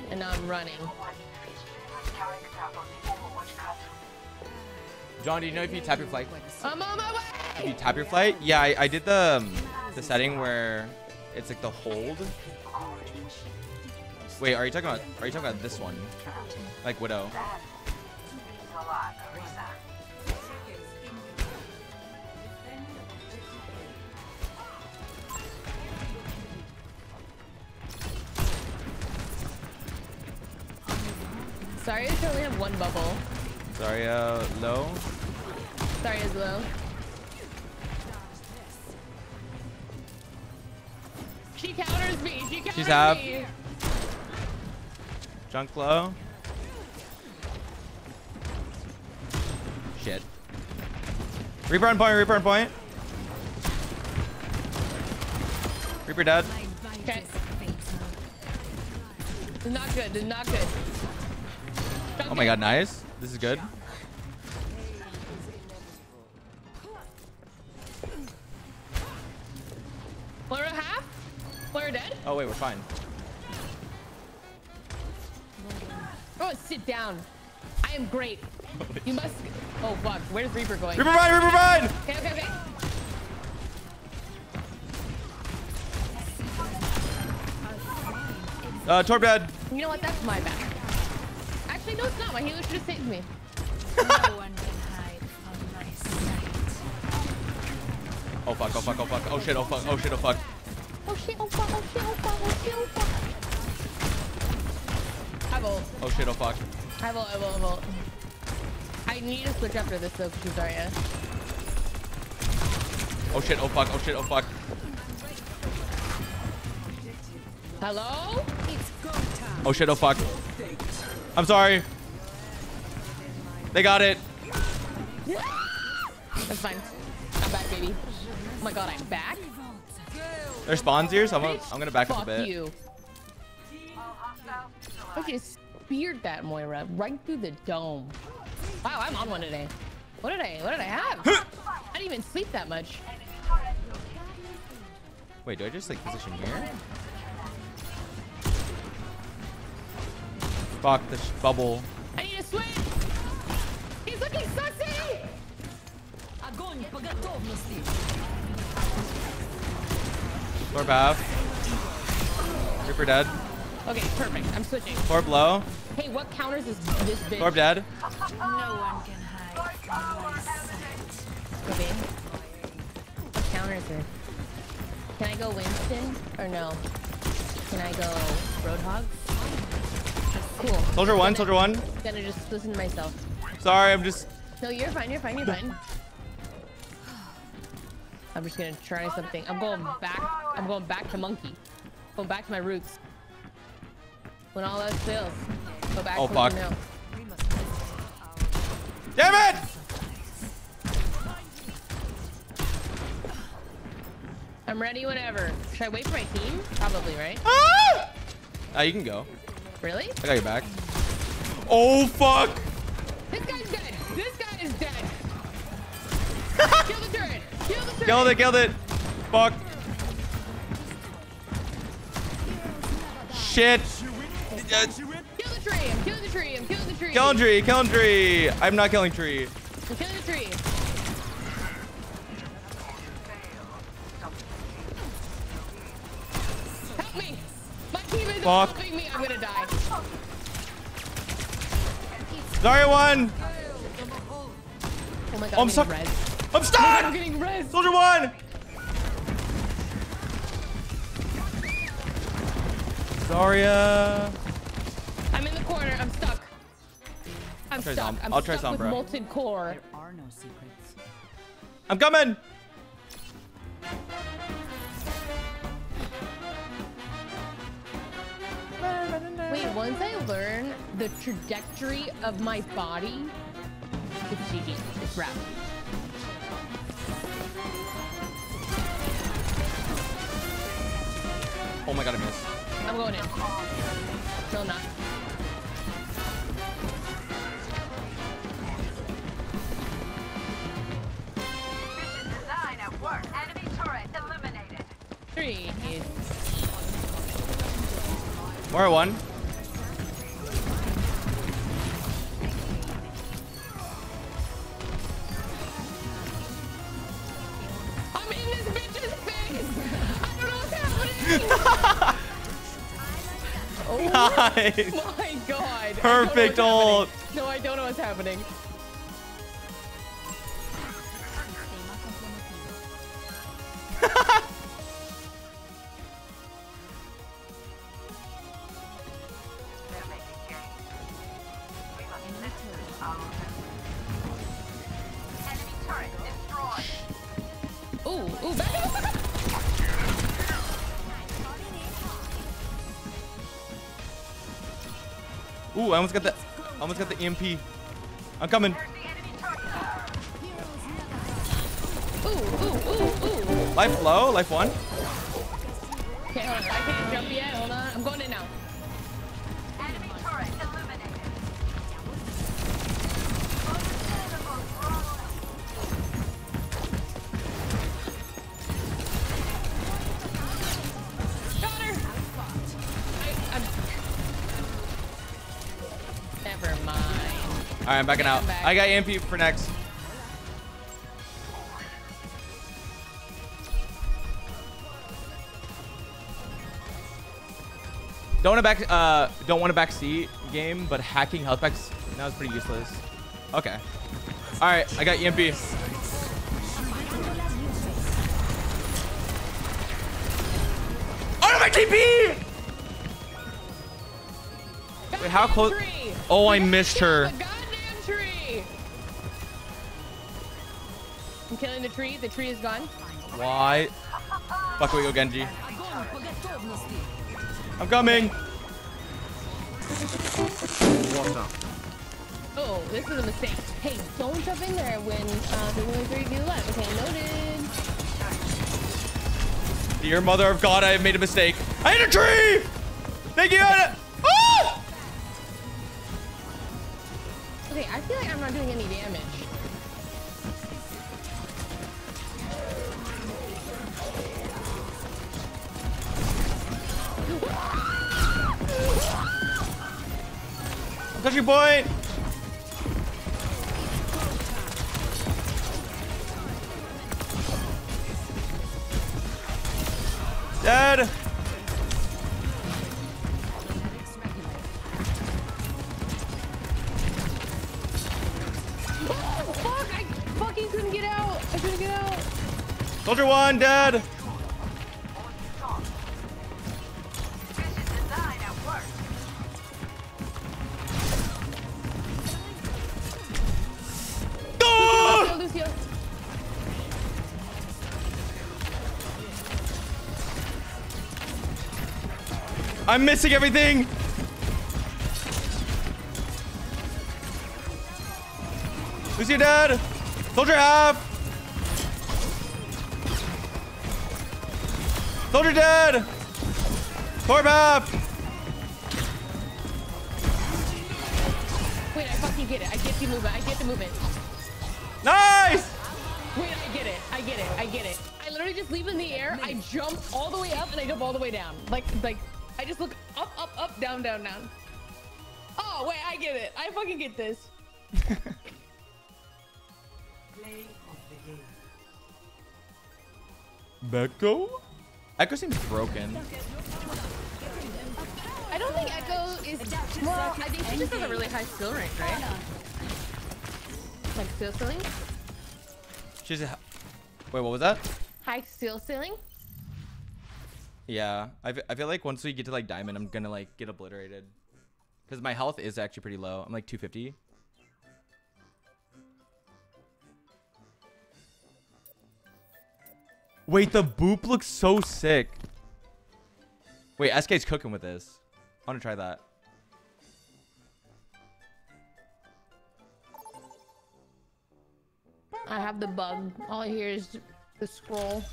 Speaker 7: And now I'm running.
Speaker 1: John, do you know if you tap your flight?
Speaker 7: I'm on my way!
Speaker 1: If you tap your flight? Yeah, I, I did the um, the setting where it's like the hold. Wait, are you talking about are you talking about this one? Like Widow.
Speaker 7: Sorry, I only have one bubble.
Speaker 1: Sorry, uh, low.
Speaker 7: Sorry, as low. She counters me. She counters
Speaker 1: She's half.
Speaker 7: me.
Speaker 1: Junk low. Shit. Reaper on point, Reaper on point. Reaper dead.
Speaker 7: Okay. Is not good. Not good.
Speaker 1: Oh my god, nice. This is good.
Speaker 7: Flora half? Flora dead?
Speaker 1: Oh wait, we're fine.
Speaker 7: Oh, sit down. I am great. You must. Oh fuck. Where's Reaper going?
Speaker 1: Reaper mine, Reaper mine!
Speaker 7: Okay, okay, okay.
Speaker 1: Uh, Torb dead.
Speaker 7: You know what? That's my bad. Actually, no, it's not. My healer should have saved me.
Speaker 1: Oh fuck, oh fuck, oh fuck, oh shit, oh fuck, oh shit, oh fuck.
Speaker 7: Oh shit, oh fuck, oh shit, oh fuck, oh shit, oh fuck. I vote.
Speaker 1: Oh shit, oh fuck.
Speaker 7: I vote, I vote, I vote. I need to switch after this though, because she's Zarya.
Speaker 1: Oh shit, oh fuck, oh shit, oh fuck.
Speaker 7: Hello?
Speaker 1: Oh shit, oh fuck. I'm sorry. They got it.
Speaker 7: That's fine. I'm back, baby. Oh my god, I'm back?
Speaker 1: There's spawns here, so I'm gonna, I'm gonna back up a bit.
Speaker 7: you. I just speared that Moira right through the dome. Wow, I'm on one today. What did I what did I have? I didn't even sleep that much.
Speaker 1: Wait, do I just like position here? Fuck this bubble.
Speaker 7: I need to switch! He's looking sussy!
Speaker 11: Огонь по готовности.
Speaker 1: Torb half. Reaper dead.
Speaker 7: Okay, perfect. I'm switching.
Speaker 1: Torb low.
Speaker 7: Hey, what counters is this bitch?
Speaker 1: Torb dead.
Speaker 11: No one can hide from my sight.
Speaker 7: Okay. What counters her? Can I go Winston or no? Can I go Roadhog? Cool.
Speaker 1: Soldier one,
Speaker 7: Gonna-
Speaker 1: soldier one.
Speaker 7: Gonna just listen to myself.
Speaker 1: Sorry, I'm just.
Speaker 7: No, you're fine. You're fine. You're fine. I'm just gonna try something. I'm going back. I'm going back to monkey. Going back to my roots. When all else fails, go back
Speaker 1: Oh,
Speaker 7: to
Speaker 1: fuck. Damn it!
Speaker 7: I'm ready whenever. Should I wait for my team? Probably, right?
Speaker 1: Ah! Ah, you can go.
Speaker 7: Really?
Speaker 1: I got your back. Oh fuck!
Speaker 7: This guy's dead. This guy is dead. Kill the turret. Kill the turret.
Speaker 1: Killed it, killed it. Fuck. shit.
Speaker 7: Kill the tree. I'm killing the tree. I'm killing the tree.
Speaker 1: Killing tree, killing tree. I'm not killing tree.
Speaker 7: I'm killing the tree. Help me. My team is
Speaker 1: Fuck.
Speaker 7: helping me. I'm gonna die.
Speaker 1: Zarya one.
Speaker 7: Oh my god.
Speaker 1: Oh, I'm
Speaker 7: getting
Speaker 1: stuck.
Speaker 7: res.
Speaker 1: I'm
Speaker 7: Oh God,
Speaker 1: stuck.
Speaker 7: I'm getting res.
Speaker 1: Soldier one. Zarya. Uh.
Speaker 7: I'm in the corner. I'm stuck. I'm
Speaker 1: Try
Speaker 7: stuck.
Speaker 1: Zom-
Speaker 7: I'm
Speaker 1: I'll try
Speaker 7: stuck with
Speaker 1: Sombra.
Speaker 7: molten core.
Speaker 11: There are no secrets.
Speaker 1: I'm coming.
Speaker 7: The trajectory of my body, it's GG. It's.
Speaker 1: Oh my god, I missed.
Speaker 7: I'm going in. No, I'm not.
Speaker 12: Design at work. Enemy turret eliminated.
Speaker 7: Three.
Speaker 1: More one.
Speaker 7: my god. I don't know
Speaker 1: Perfect
Speaker 7: happening.
Speaker 1: ult.
Speaker 7: No, I don't know what's happening.
Speaker 1: Almost got the, almost got the EMP. I'm coming.
Speaker 7: Ooh, ooh, ooh, ooh.
Speaker 1: Life low, life one.
Speaker 7: I'm
Speaker 1: backing out.
Speaker 7: Back.
Speaker 1: I got EMP for next. Don't want to back, uh, don't want to backseat game, but hacking health packs now is pretty useless. Okay. All right, I got EMP. Oh my TP! Wait, how close? Oh, I missed her.
Speaker 7: The tree. The tree is gone.
Speaker 1: Why? Fuck, we go Genji. I'm coming.
Speaker 3: Up?
Speaker 7: Oh, this is a mistake. Hey, don't jump in there when uh, there's only three people left. Okay, noted.
Speaker 1: Dear mother of God, I have made a mistake. I hit a tree! Thank you, Anna. Ah!
Speaker 7: Okay, I feel like I'm not doing any damage. Oh, couldn't get out. I'm going get out
Speaker 1: Soldier one, dead. I'm missing everything. Lucio dead. Soldier half. Soldier dead. Torb half.
Speaker 7: Wait, I fucking get it. I get the movement. I get the movement.
Speaker 1: Nice.
Speaker 7: Wait, I get it. I get it. I get it. I literally just leave in the air. I jump all the way up and I jump all the way down. Like, like, down, down, down. Oh wait, I get it. I fucking get this.
Speaker 1: Becco? Echo seems broken.
Speaker 7: I don't think Echo is. Well, I think she just has a really high skill rank, right? Like skill ceiling?
Speaker 1: She's a. Wait, what was that?
Speaker 7: High skill ceiling?
Speaker 1: Yeah, I, I feel like once we get to like diamond, I'm gonna like get obliterated. Because my health is actually pretty low. I'm like 250. Wait, the boop looks so sick. Wait, SK's cooking with this. I want to try that.
Speaker 7: I have the bug. All I hear is the scroll.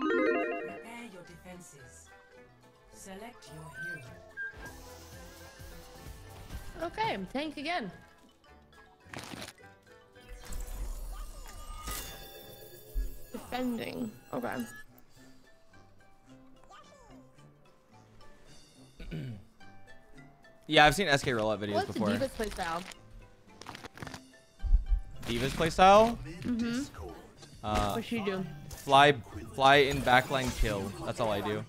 Speaker 13: Prepare your defenses. Select your hero.
Speaker 7: Okay, tank again. Defending. Okay.
Speaker 1: Yeah, I've seen SK rollout videos
Speaker 7: What's
Speaker 1: before.
Speaker 7: D.Va's playstyle?
Speaker 1: D.Va's playstyle?
Speaker 7: Mm-hmm.
Speaker 1: Uh,
Speaker 7: What's she do?
Speaker 1: Fly, fly in backline kill. That's all I do.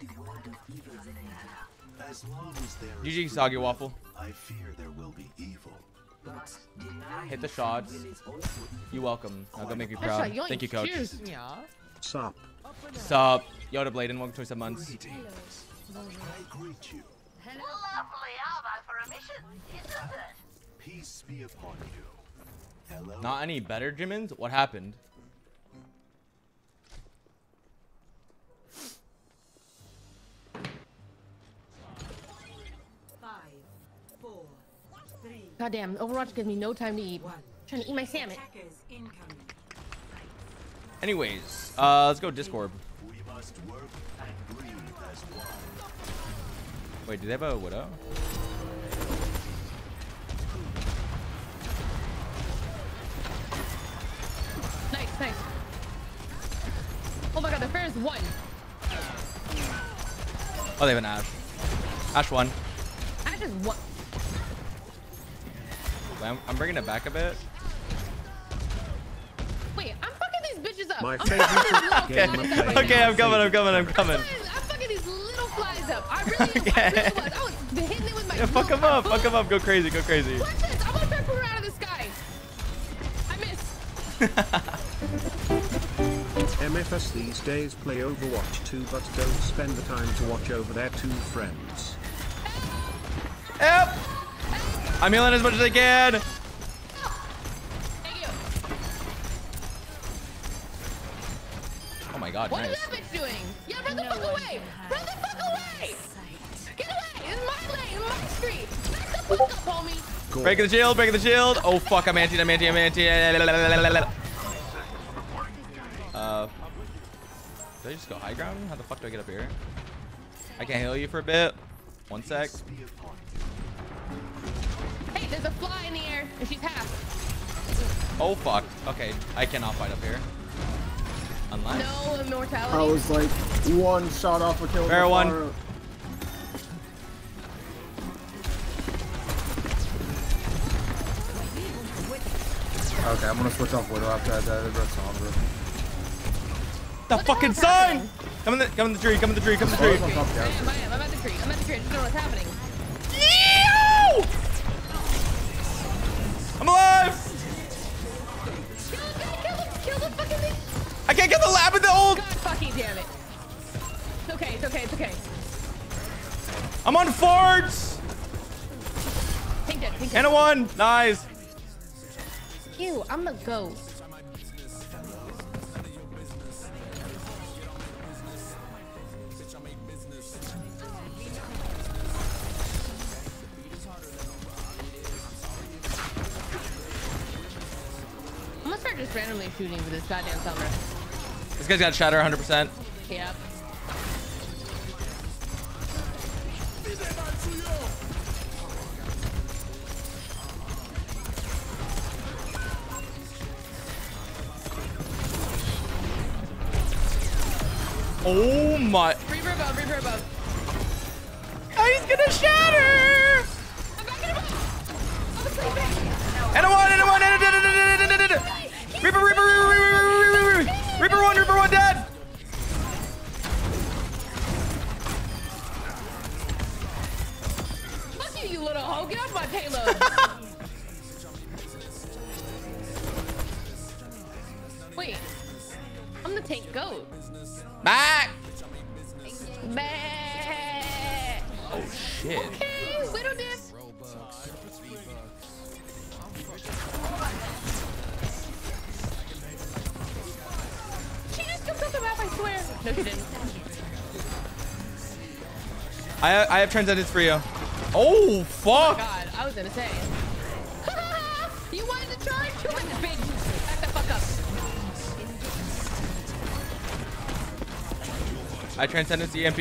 Speaker 14: As long as there
Speaker 1: GG Soggy Waffle.
Speaker 14: I fear there will be evil.
Speaker 1: Hit the shots. You welcome. Now go make me proud. Thank you, coach.
Speaker 7: Cheers. Yeah.
Speaker 3: Sup.
Speaker 1: Sup? Yoda Bladen, welcome to 27 months.
Speaker 14: I greet.
Speaker 12: Lovely armor for a mission, isn't it?
Speaker 14: Peace be upon you. Hello.
Speaker 1: Not any better, Jimmins? What happened?
Speaker 7: Goddamn, Overwatch gives me no time to eat. I'm trying to eat my salmon.
Speaker 1: Anyways, uh, let's go Discord.
Speaker 14: We must work and breathe as one.
Speaker 1: Wait, do they have a Widow?
Speaker 7: Nice, nice. Oh my god, the Pharah is one.
Speaker 1: Oh, they have an Ashe. Ashe one.
Speaker 7: Ashe is one.
Speaker 1: Wait, I'm, I'm bringing it back a bit.
Speaker 7: Wait, I'm fucking these bitches up.
Speaker 3: My
Speaker 7: I'm
Speaker 3: favorite
Speaker 7: fucking
Speaker 3: game
Speaker 7: little
Speaker 3: of
Speaker 7: flies up
Speaker 3: playing.
Speaker 7: right
Speaker 1: Okay,
Speaker 7: now.
Speaker 1: I'm coming, I'm coming, I'm coming.
Speaker 7: I'm fucking these little flies up. I really, I really was. I was hitting it with my.
Speaker 1: Yeah, fuck
Speaker 7: little
Speaker 1: him up, fuck them up, go crazy, go crazy.
Speaker 7: Watch this. I'm gonna pepper out of the sky. I missed.
Speaker 3: MFS these days play Overwatch 2 but don't spend the time to watch over their two friends.
Speaker 1: I'm healing as much as I can. Oh my god,
Speaker 7: What
Speaker 1: nice.
Speaker 7: is that bitch doing? Yeah, run the fuck away! Run the fuck away! Get away! In my lane, in my street! Back the fuck up, homie!
Speaker 1: Breaking the shield, breaking the shield. Oh fuck, I'm anti, I'm anti, I'm anti. Uh, did I just go high ground? How the fuck do I get up here? I can heal you for a bit. One sec.
Speaker 7: Hey, there's a fly in the air, and she's half.
Speaker 1: Oh fuck. Okay, I cannot fight up here. Unless.
Speaker 7: No immortality.
Speaker 15: I was like one shot off a kill. Pharah
Speaker 1: one.
Speaker 15: far. Okay, I'm gonna switch off Widow after I die. That's Sombra.
Speaker 1: The fucking sign! Come in the, come in the tree, come in the tree, come in the tree.
Speaker 7: I am, I am. I'm at the tree. I'm at the tree. I don't know what's happening.
Speaker 1: I'm alive!
Speaker 7: Kill him, kill him, kill the fucking thing!
Speaker 1: I can't get the lab with the old!
Speaker 7: God fucking damn it. It's okay, it's okay, it's okay.
Speaker 1: I'm on farts!
Speaker 7: Pink dead, pink dead.
Speaker 1: And a one! Nice!
Speaker 7: Ew, I'm the ghost. I'm gonna start just randomly shooting with this goddamn summer.
Speaker 1: This guy's got shatter 100%.
Speaker 7: Yep.
Speaker 1: Oh my.
Speaker 7: Reaper above, Reaper above.
Speaker 1: Ah, gonna shatter. And a one, and a one, and a dead, and a dead, and a dead, and a. Reaper, Reaper, Reaper, Reaper, Reaper, Reaper, Reaper, Reaper one, Reaper one dead.
Speaker 7: Fuck you, you little hoe. Get off my payload. Wait. I'm the tank goat.
Speaker 1: Back.
Speaker 7: Bah.
Speaker 1: Oh shit.
Speaker 7: Okay, widow dip. No, he didn't.
Speaker 1: I I have transcendence for you. Oh
Speaker 7: Oh
Speaker 1: fuck.
Speaker 7: God, I was gonna say. you wanted to charge? Too much, bitch. Back the fuck up.
Speaker 1: I transcendence EMP.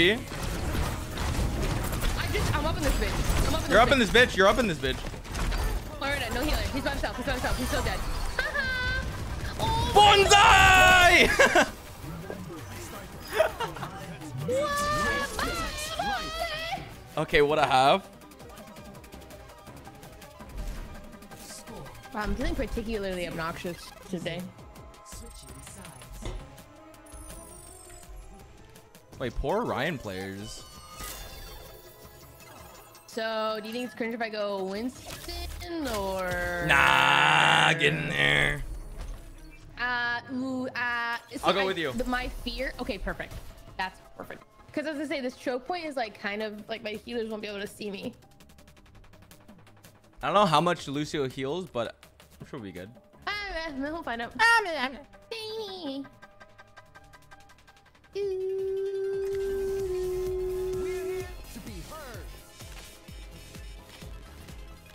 Speaker 7: I just, I'm up in this bitch. I'm up in
Speaker 1: You're
Speaker 7: this
Speaker 1: up in this bitch. You're up in this bitch.
Speaker 7: Alright, no healing. He's by himself. He's by himself. He's still dead. oh,
Speaker 1: Bonsai! okay, what I have?
Speaker 7: Wow, I'm feeling particularly obnoxious today.
Speaker 1: Wait, poor Ryan players.
Speaker 7: So, do you think it's cringe if I go Winston or?
Speaker 1: Nah, get in there.
Speaker 7: Uh, ooh, uh. see,
Speaker 1: I'll go
Speaker 7: I-
Speaker 1: with you.
Speaker 7: my fear. Okay, perfect. That's perfect. Because I was gonna say this choke point is like kind of like my healers won't be able to see me.
Speaker 1: I don't know how much Lucio heals, but I'm sure we'll be good.
Speaker 7: Ah, eh, we'll find out.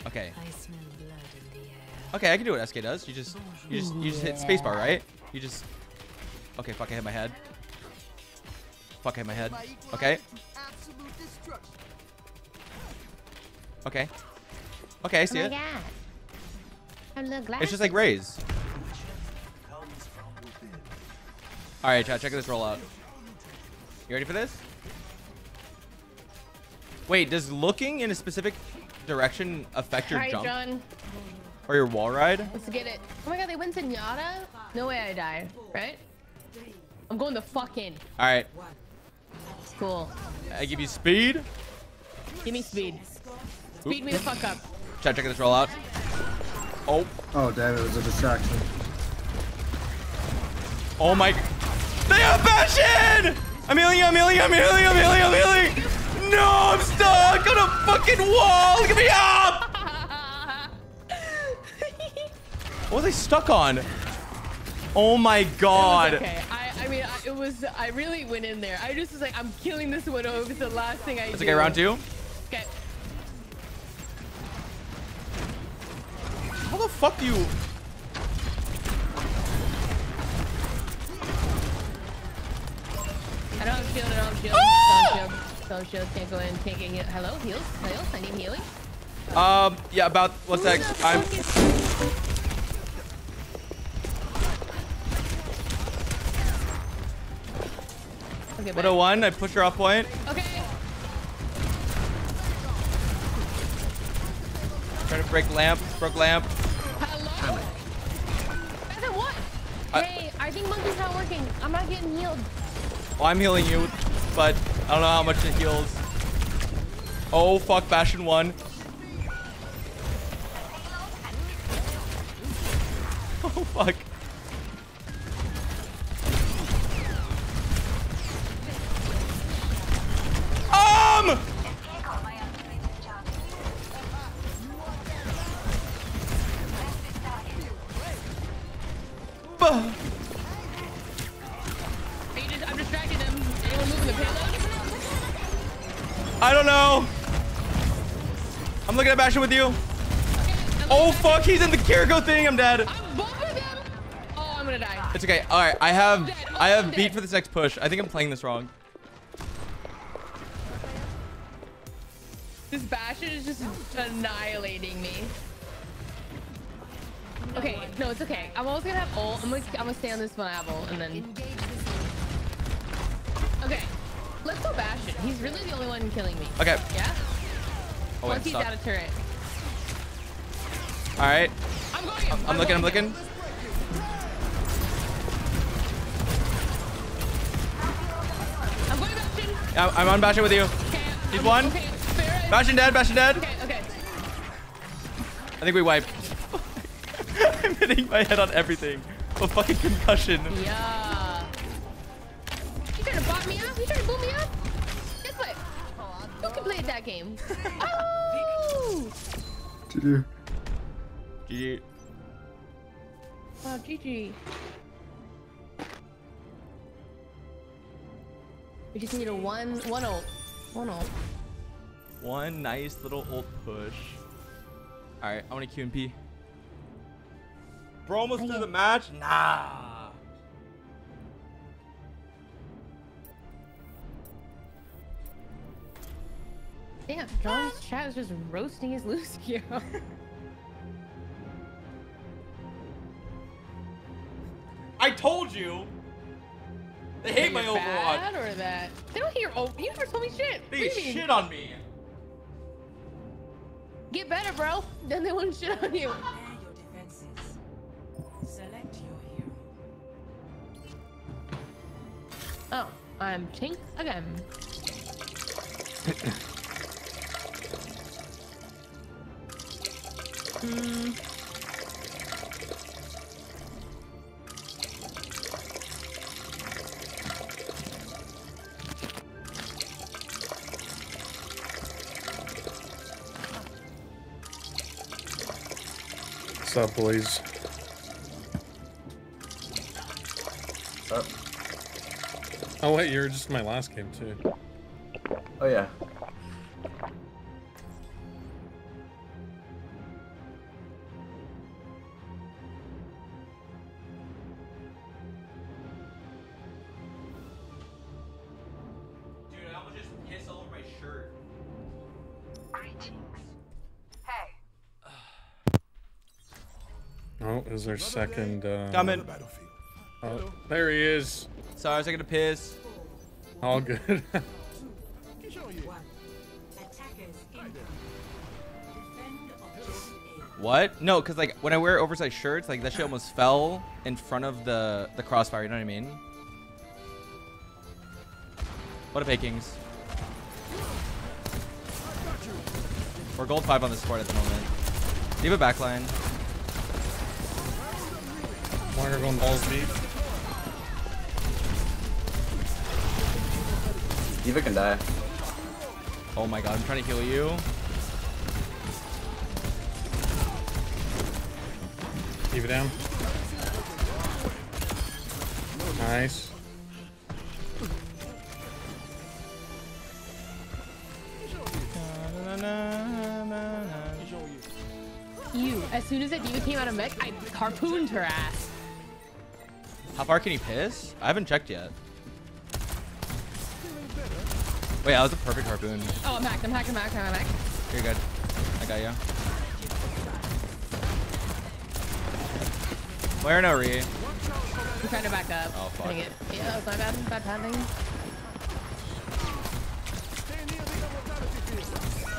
Speaker 1: Okay.
Speaker 13: I smell blood in the air.
Speaker 1: Okay, I can do what SK does. You just, you just, you just hit spacebar, right? You just. Okay, fuck, I hit my head. Fuck, I hit my head. Okay. Okay. Okay, I see
Speaker 7: oh
Speaker 1: it.
Speaker 7: my God. I'm little
Speaker 1: It's just like rays. All right, chat. Check this rollout. You ready for this? Wait, does looking in a specific direction affect your
Speaker 7: All right,
Speaker 1: jump
Speaker 7: John.
Speaker 1: or your wall ride?
Speaker 7: Let's get it. Oh my god, they went to Zenyatta? No way I die, right? I'm going the fuck in.
Speaker 1: All right.
Speaker 7: Cool.
Speaker 1: I give you speed.
Speaker 7: Give me speed. Speed me the fuck up.
Speaker 1: Chat, check this rollout. Oh.
Speaker 15: Oh, damn, it was a distraction.
Speaker 1: Oh my. They have passion! I'm healing, I'm healing, I'm healing, I'm healing, I'm healing! No, I'm stuck on a fucking wall! Get me up! What was I stuck on? Oh my god.
Speaker 7: It was okay. I, I mean, I, it was. I really went in there. I just was like, I'm killing this widow. It was the last thing I
Speaker 1: Let's
Speaker 7: do.
Speaker 1: okay, round two.
Speaker 7: Okay.
Speaker 1: How the fuck do you.
Speaker 7: I don't have shield. I don't have shield. Don't have shield. Don't shield. Can't go in. Can't get heal. Hello, heals. Heals. I need healing.
Speaker 1: Um, yeah, about. what's that? I'm.
Speaker 7: Okay, bye.
Speaker 1: 101. I push her off point.
Speaker 7: Okay.
Speaker 1: Trying to break lamp. Broke lamp.
Speaker 7: Hello. I what?
Speaker 1: I-
Speaker 7: hey, I think monkey's not working. I'm not getting healed.
Speaker 1: Well, I'm healing you, but I don't know how much it heals. Oh, fuck. Bastion one. Oh, fuck. Um!
Speaker 7: I'm them.
Speaker 1: I don't know. I'm looking at Bastion with you. Oh, fuck. He's in the Kiriko thing. I'm dead.
Speaker 7: Oh, I'm gonna die.
Speaker 1: It's okay. All right. I have I have beat for this next push. I think I'm playing this wrong.
Speaker 7: This Bastion is just annihilating me. Okay, no, it's okay. I'm always gonna have ult. I'm gonna, I'm gonna stay on this one ult, and then. Okay, let's go Bastion. He's really the only one killing me.
Speaker 1: Okay.
Speaker 7: Yeah.
Speaker 1: Oh,
Speaker 7: he's out of turret.
Speaker 1: All right.
Speaker 7: I'm going him.
Speaker 1: I'm looking. I'm
Speaker 7: going him.
Speaker 1: looking.
Speaker 7: I'm going Bastion.
Speaker 1: I'm on Bastion with you. He's one.
Speaker 7: Okay.
Speaker 1: Bastion dead. Bastion dead.
Speaker 7: Okay, okay.
Speaker 1: I think we wiped. I'm hitting my head on everything. A fucking concussion.
Speaker 7: Yeah. You trying to bot me up? You trying to boot me up? Guess what? Who can play that game? Oh!
Speaker 15: GG.
Speaker 1: GG.
Speaker 7: Wow, GG. We just need a one, one ult. One ult.
Speaker 1: One nice little ult push. All right, I want to QMP. Bro, almost through the match. Nah.
Speaker 7: Damn, John's chat is just roasting his Lucio.
Speaker 1: I told you. They hate my
Speaker 7: You're bad
Speaker 1: Overwatch.
Speaker 7: or that? They don't hear. Oh, you never told me shit.
Speaker 1: They
Speaker 7: you mean?
Speaker 1: shit on me.
Speaker 7: Get better, bro. Then they wouldn't shit on you.
Speaker 13: Select your hero.
Speaker 7: Oh, I'm Tink again. Hmm.
Speaker 9: What's up, boys?
Speaker 15: Up.
Speaker 9: Oh wait, you were just in my last game too.
Speaker 15: Oh yeah.
Speaker 9: Is there second? Uh,
Speaker 1: Coming.
Speaker 9: Oh, there he is.
Speaker 1: Sorry, I was taking a piss.
Speaker 9: All good.
Speaker 13: Attackers incoming. Defend objective A.
Speaker 1: What? No, because like when I wear oversized shirts, like that shit almost fell in front of the the crossfire. You know what I mean? What up, Kings? We're gold five on this sport at the moment. Have a backline?
Speaker 9: Wire going balls deep.
Speaker 15: Eva can die.
Speaker 1: Oh my god, I'm trying to heal you.
Speaker 9: Keep it down. Nice.
Speaker 7: You, as soon as that D.Va came out of mech, I harpooned her ass.
Speaker 1: How far can he piss? I haven't checked yet. Wait, that was a perfect harpoon.
Speaker 7: Oh, I'm hacked, I'm hacked, I'm hacked, I'm hacked.
Speaker 1: You're good. I got you. Where no re?
Speaker 7: I'm trying to back up.
Speaker 1: Oh, fuck.
Speaker 7: It. Yeah, that was my bad. Bad padding.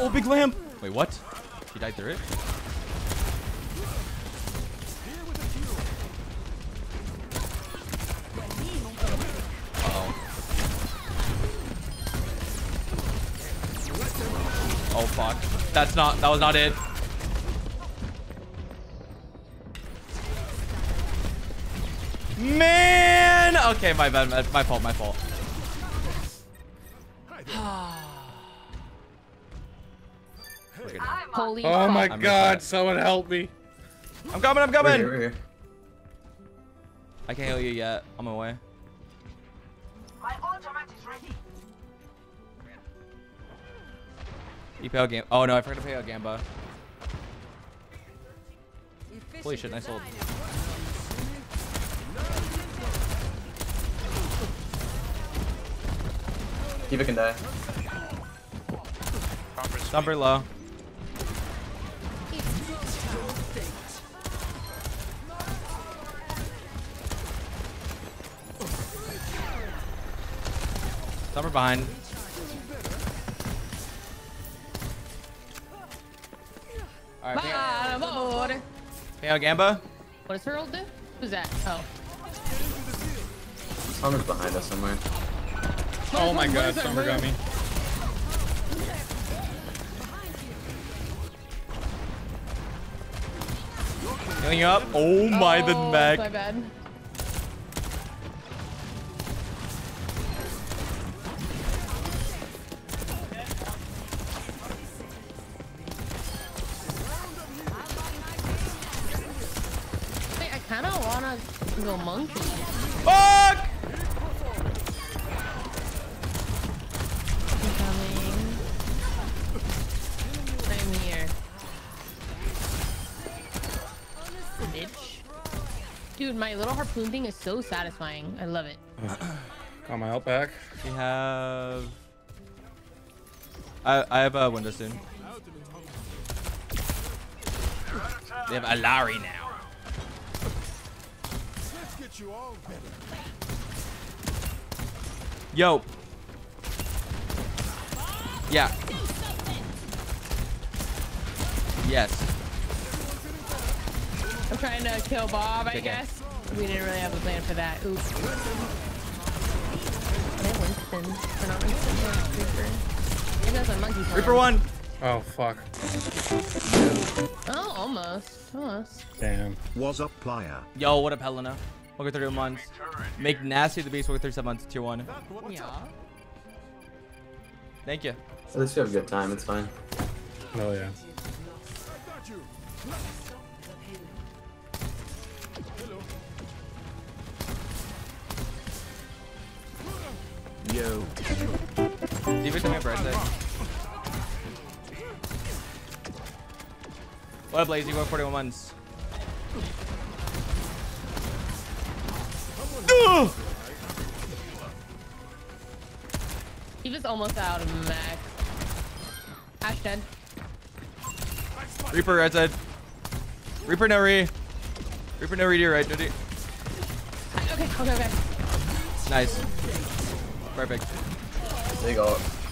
Speaker 1: Oh, big lamp! Wait, what? She died through it? That's not, that was not it. Man! Okay, my bad, my, my fault, my fault. We're good now.
Speaker 7: Holy
Speaker 9: Oh my
Speaker 1: I'm
Speaker 9: god, someone help me.
Speaker 1: I'm coming, I'm coming!
Speaker 15: We're here, we're here.
Speaker 1: I can't heal you yet. I'm on my You pay out game. Oh no, I forgot to pay out Gamba. Holy shit, nice hold.
Speaker 15: Eva can die.
Speaker 1: Number low. Number behind. All right, ping out,
Speaker 7: Bottom
Speaker 1: ping out Gamba.
Speaker 7: What does her ult do? Who's that? Oh.
Speaker 16: Sombra's behind us somewhere.
Speaker 9: Oh my god,
Speaker 7: is
Speaker 9: Sombra got me.
Speaker 1: Healing up. Oh my, the
Speaker 7: Oh,
Speaker 1: mech.
Speaker 7: My bad. Wanna go monkey.
Speaker 1: Fuck!
Speaker 7: Incoming. I'm here. Bitch. Dude, my little harpoon thing is so satisfying. I love it.
Speaker 9: Got my ult back.
Speaker 1: We have. I I have a window soon. They have Illari now.
Speaker 14: Let's get you all better.
Speaker 1: Yo. Yeah. Yes.
Speaker 7: I'm trying to kill Bob, I guess. We didn't really have a plan for that. Oops. They have Winston. Not Winston, they have Reaper. Maybe that's a monkey plan.
Speaker 1: Reaper one.
Speaker 9: Oh fuck.
Speaker 7: Oh, almost. Almost.
Speaker 9: Damn.
Speaker 3: Was up player.
Speaker 1: Yo, what up, Helena? Welcome 31 months. Make Nasty the Beast. Welcome 37 months. Tier 1.
Speaker 7: Yeah.
Speaker 1: Thank you.
Speaker 16: At least we have a good time. It's fine.
Speaker 9: Oh yeah.
Speaker 3: Yo.
Speaker 1: D.Va, come here, bright side. What up, Blaze? You 41 months. Ugh!
Speaker 7: He was almost out of max. Ashe dead.
Speaker 1: Reaper, right side. Reaper, no re. Reaper, no re to your right, Jody.
Speaker 7: Okay, okay, okay.
Speaker 1: Nice. Perfect.
Speaker 16: There you ult.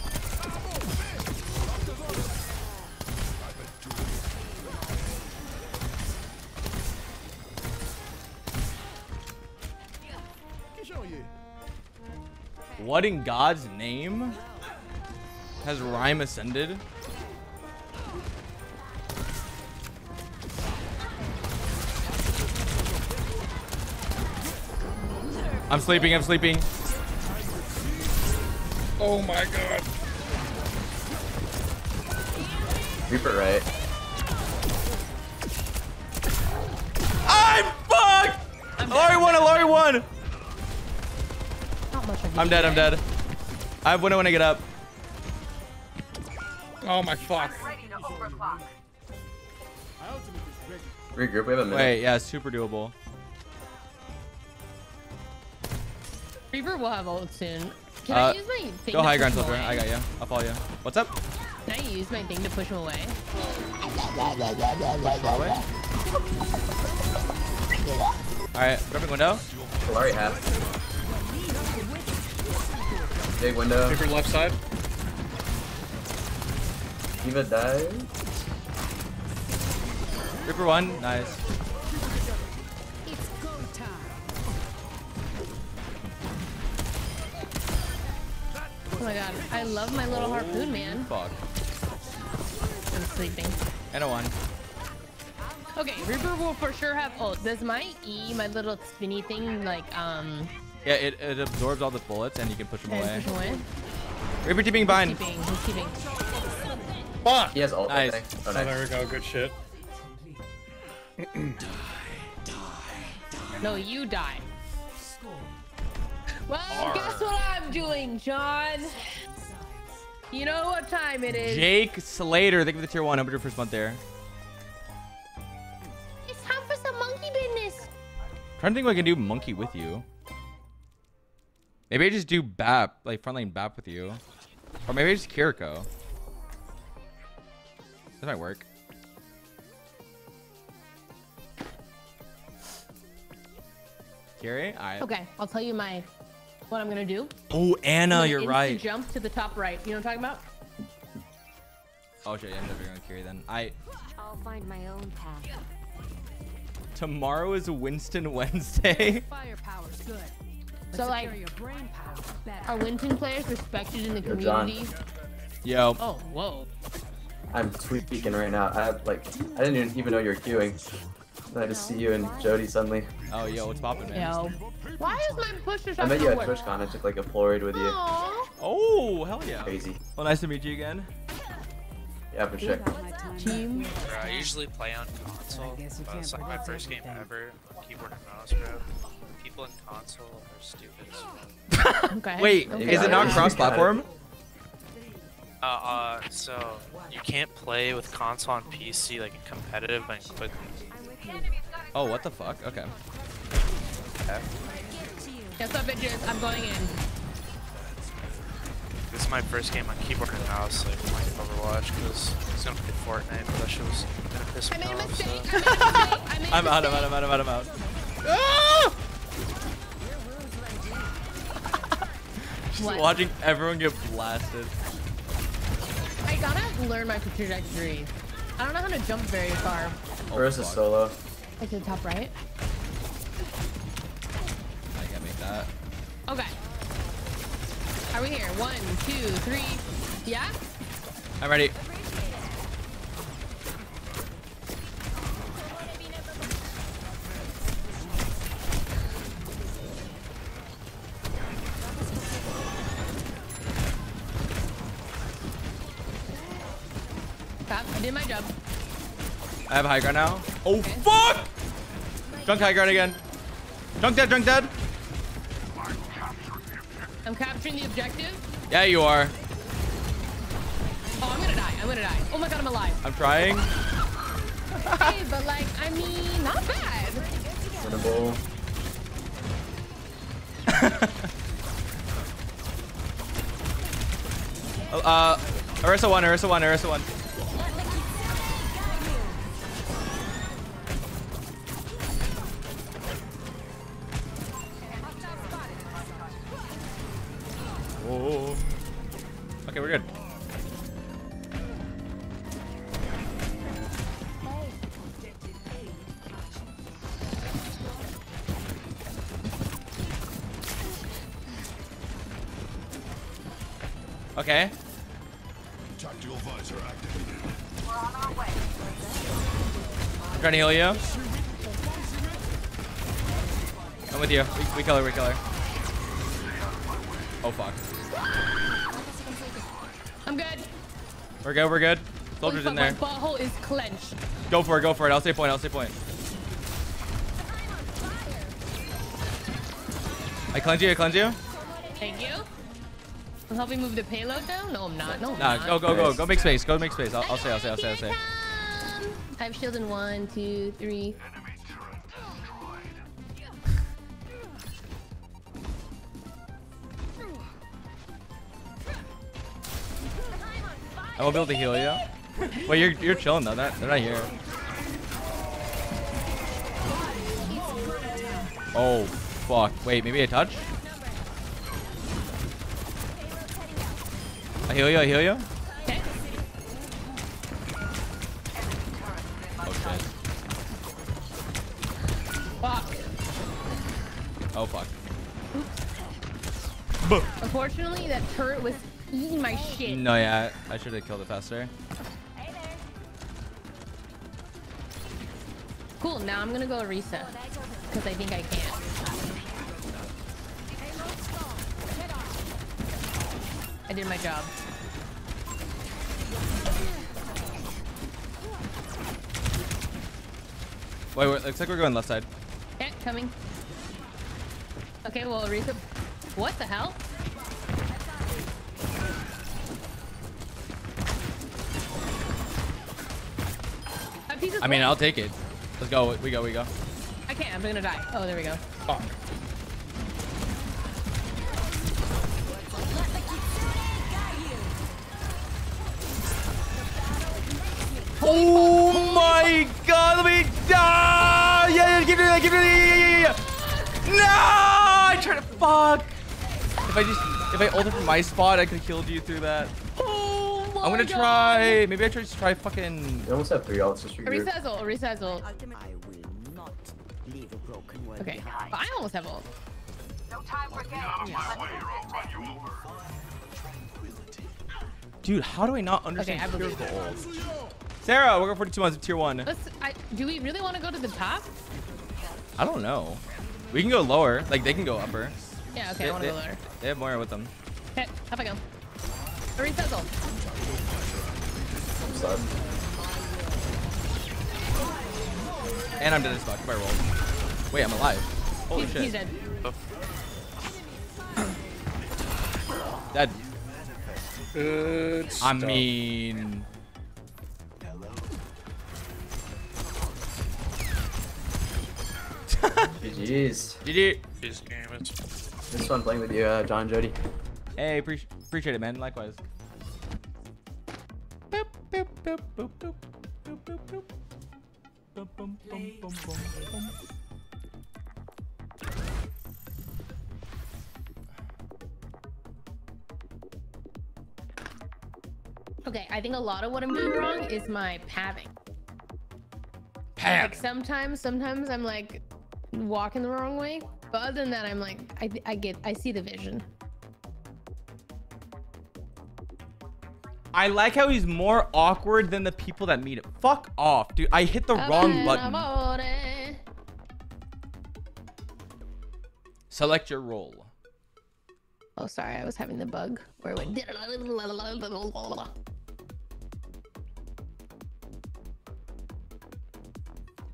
Speaker 1: What in God's name has Rhyme ascended? I'm sleeping, I'm sleeping.
Speaker 9: Oh my god.
Speaker 16: Reaper right.
Speaker 1: I'm fucked! Illari won, Illari won!
Speaker 7: Not much of
Speaker 1: I'm dead, I'm dead. I have window when I get up.
Speaker 9: Oh my fuck.
Speaker 16: Regroup. We have a minute.
Speaker 1: Wait, yeah, super doable.
Speaker 7: Reaper will have ult soon. Can
Speaker 1: Uh,
Speaker 7: I use my thing
Speaker 1: Go
Speaker 7: to
Speaker 1: high
Speaker 7: push
Speaker 1: ground,
Speaker 7: him
Speaker 1: Silver.
Speaker 7: away?
Speaker 1: I got you. I'll follow you. What's up?
Speaker 7: Can I use my thing to push him away?
Speaker 1: Alright, perfect window.
Speaker 16: Solari half. Big window.
Speaker 9: Reaper left side.
Speaker 16: Eva died.
Speaker 1: Reaper one, nice.
Speaker 11: It's go time.
Speaker 7: Oh my god, I love my little harpoon, man.
Speaker 1: Fuck.
Speaker 7: I'm sleeping.
Speaker 1: And a one.
Speaker 7: Okay, Reaper will for sure have ult. Does my E, my little spinny thing, like, um,
Speaker 1: Yeah, it, it absorbs all the bullets and you can push them
Speaker 7: can I
Speaker 1: away.
Speaker 7: push away?
Speaker 1: Reaper TPing bind.
Speaker 7: Keeping, he's keeping.
Speaker 9: Fuck.
Speaker 16: He has ult. I
Speaker 1: Nice.
Speaker 16: think. Oh,
Speaker 9: Oh,
Speaker 16: nice.
Speaker 9: there we go. Good shit.
Speaker 7: No, you die. Well, guess what I'm doing, John? You know what time it is.
Speaker 1: Jake Slater, thank you for the tier one. Hope your first month there.
Speaker 7: It's time for some monkey business.
Speaker 1: trying to think what I can do monkey with you. Maybe I just do BAP, like frontline BAP with you. Or maybe I just Kiriko. That might work. Kiri? Alright.
Speaker 7: Okay, I'll tell you my what I'm gonna do.
Speaker 1: Oh,
Speaker 7: I'm Ana,
Speaker 1: you're right.
Speaker 7: Jump to the top right. You know what I'm talking about?
Speaker 1: Oh shit, yeah, I'm never gonna carry then. I
Speaker 17: I'll find my own path.
Speaker 1: tomorrow is Winston Wednesday.
Speaker 11: Firepower's good. But
Speaker 7: So, like,
Speaker 11: secure your brain power better.
Speaker 7: Are Winston players respected in the
Speaker 16: Yo, John.
Speaker 7: community?
Speaker 1: Yo.
Speaker 7: Oh, whoa.
Speaker 16: I'm tweaking right now. I have like I didn't even- even know you were queuing. Then I just see you and Jody suddenly.
Speaker 1: Oh yo, what's poppin', man?
Speaker 7: Yo. Why is my push
Speaker 16: I met you at TwitchCon. I took like a Polaroid with you.
Speaker 7: Aww.
Speaker 1: Oh hell yeah.
Speaker 16: Crazy.
Speaker 1: Well, nice to meet you again.
Speaker 16: Yeah, for sure.
Speaker 7: Team.
Speaker 18: Bro, I usually play on console.
Speaker 11: guess you
Speaker 18: but
Speaker 11: can't
Speaker 18: it's like my first game
Speaker 11: everything.
Speaker 18: ever. Keyboard and mouse, bro. People in console are stupid as.
Speaker 7: Okay.
Speaker 1: Wait,
Speaker 7: okay.
Speaker 1: is it not cross-platform?
Speaker 18: Uh, uh, so you can't play with console on PC like competitive and quickly.
Speaker 1: Oh, what the fuck? Okay.
Speaker 7: Guess what, bitches? I'm going in.
Speaker 18: This is my first game on keyboard and mouse, like playing Overwatch, because it's gonna play Fortnite, but that shit was gonna piss me
Speaker 7: I made a
Speaker 18: off.
Speaker 7: mistake.
Speaker 18: So.
Speaker 7: I made a mistake. I made a
Speaker 1: I'm out, I'm out, I'm out, I'm out, I'm out. Just
Speaker 7: What?
Speaker 1: watching everyone get blasted.
Speaker 7: I gotta learn my trajectory. I don't know how to jump very far.
Speaker 16: Oh, Where's the solo?
Speaker 7: Like to the top right.
Speaker 1: I can't make that.
Speaker 7: Okay. Are we here? One, two, three. Yeah?
Speaker 1: I'm ready.
Speaker 7: I
Speaker 1: have high ground now. Oh, okay. fuck! Junk high ground again. Junk dead, junk dead.
Speaker 7: I'm capturing the objective.
Speaker 1: Yeah, you are.
Speaker 7: Oh, I'm gonna die. I'm gonna die. Oh my god, I'm alive.
Speaker 1: I'm trying.
Speaker 7: hey, but like, I mean, not bad.
Speaker 16: Winnable.
Speaker 1: Oh, uh, Ursa 1, Ursa
Speaker 14: 1, Ursa 1.
Speaker 1: Trying to heal you. I'm with you. We, we kill her, we kill her. Oh fuck.
Speaker 7: I'm good.
Speaker 1: We're good, we're good. Soldiers in there.
Speaker 7: My butthole is clenched.
Speaker 1: Go for it, go for it. I'll stay point, I'll stay point. I cleanse you, I cleanse you.
Speaker 7: Thank you. I'm helping move the payload down. No, I'm not. No, I'm
Speaker 1: Nah,
Speaker 7: not.
Speaker 1: go, go, go. Go make space. Go make space. I'll, I'll say, I'll say, I'll say, I'll say.
Speaker 7: I have shield in one, two, three.
Speaker 1: I won't be able to heal you. Wait, you're you're chilling though. They're, they're not here. Oh, fuck. Wait, maybe a touch? I heal you, I heal you.
Speaker 7: Unfortunately, that turret was eating my shit.
Speaker 1: No, yeah, I should have killed it faster.
Speaker 7: Cool. Now I'm gonna go Orisa because I think I can. I did my job.
Speaker 1: Wait, wait, looks like we're going left side.
Speaker 7: Yeah, coming. Okay, well, Orisa. What the hell?
Speaker 1: I mean. I'll take it. Let's go. We go. We go.
Speaker 7: I can't. I'm gonna die. Oh, there we go.
Speaker 1: Fuck. Oh my god, let me die! Yeah, yeah, give me that, give me that, yeah, yeah, yeah, yeah. No! I tried to fuck! If I just, if I ulted from my spot, I could have killed you through that.
Speaker 7: Oh
Speaker 1: I'm gonna oh try. Maybe I try just try fucking.
Speaker 16: You almost have three ults just for your group.
Speaker 7: Resazzle, resazzle.
Speaker 13: I will not leave a broken world
Speaker 7: Okay,
Speaker 13: behind.
Speaker 7: but I almost have ult.
Speaker 12: No time for games.
Speaker 1: Dude, how do I not
Speaker 7: Okay,
Speaker 1: understand
Speaker 7: I believe
Speaker 1: pure
Speaker 7: it.
Speaker 1: gold? Sarah, welcome for two months of tier one.
Speaker 7: Let's. I, do we really want to go to the top?
Speaker 1: I don't know. We can go lower. Like they can go upper.
Speaker 7: Yeah. Okay,
Speaker 1: They-
Speaker 7: I want to go lower.
Speaker 1: They have Moira with them.
Speaker 7: Okay, up I go. Resazzle.
Speaker 16: I'm sad.
Speaker 1: And I'm dead as fuck. If I roll. Wait, I'm alive. Holy
Speaker 7: He's,
Speaker 1: shit.
Speaker 7: he's dead.
Speaker 1: Dead.
Speaker 9: Good
Speaker 1: I
Speaker 9: stuff.
Speaker 1: mean.
Speaker 16: GG's.
Speaker 1: GG.
Speaker 18: These games.
Speaker 16: It's fun playing with you, uh, John Jody.
Speaker 1: Hey, appreciate appreciate it, man. Likewise.
Speaker 7: Okay, I think a lot of what I'm doing wrong is my pathing.
Speaker 1: Path.
Speaker 7: Like sometimes, sometimes I'm like walking the wrong way, but other than that, I'm like I, I get I see the vision.
Speaker 1: I like how he's more awkward than the people that meet him. Fuck off, dude. I hit the wrong button. Select your role.
Speaker 7: Oh, sorry, I was having the bug where it went.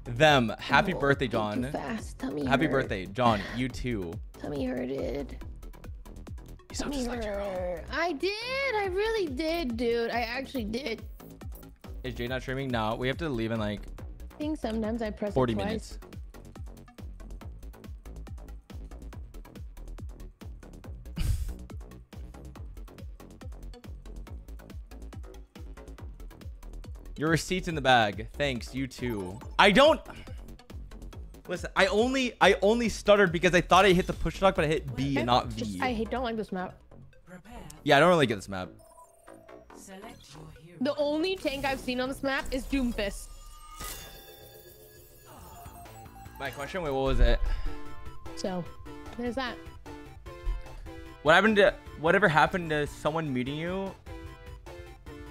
Speaker 1: Them. Happy
Speaker 7: Oh,
Speaker 1: birthday, John.
Speaker 7: fast. Tummy
Speaker 1: Happy
Speaker 7: hurt.
Speaker 1: birthday, John. You too.
Speaker 7: Tummy hurted. Tummy hurt. I did. I really did, dude. I actually did.
Speaker 1: Is Jay not streaming? No, we have to leave in like
Speaker 7: I think sometimes I press
Speaker 1: 40
Speaker 7: it twice.
Speaker 1: minutes. Your receipt's in the bag. Thanks, you too. I don't Listen, I only I only stuttered because I thought I hit the push lock, but I hit B and not V.
Speaker 7: Just- I hate, don't like this map.
Speaker 1: Yeah, I don't really get this map.
Speaker 13: Select your hero.
Speaker 7: The only tank I've seen on this map is Doomfist.
Speaker 1: My question, wait, what was it?
Speaker 7: So, there's that.
Speaker 1: What happened to whatever happened to someone meeting you?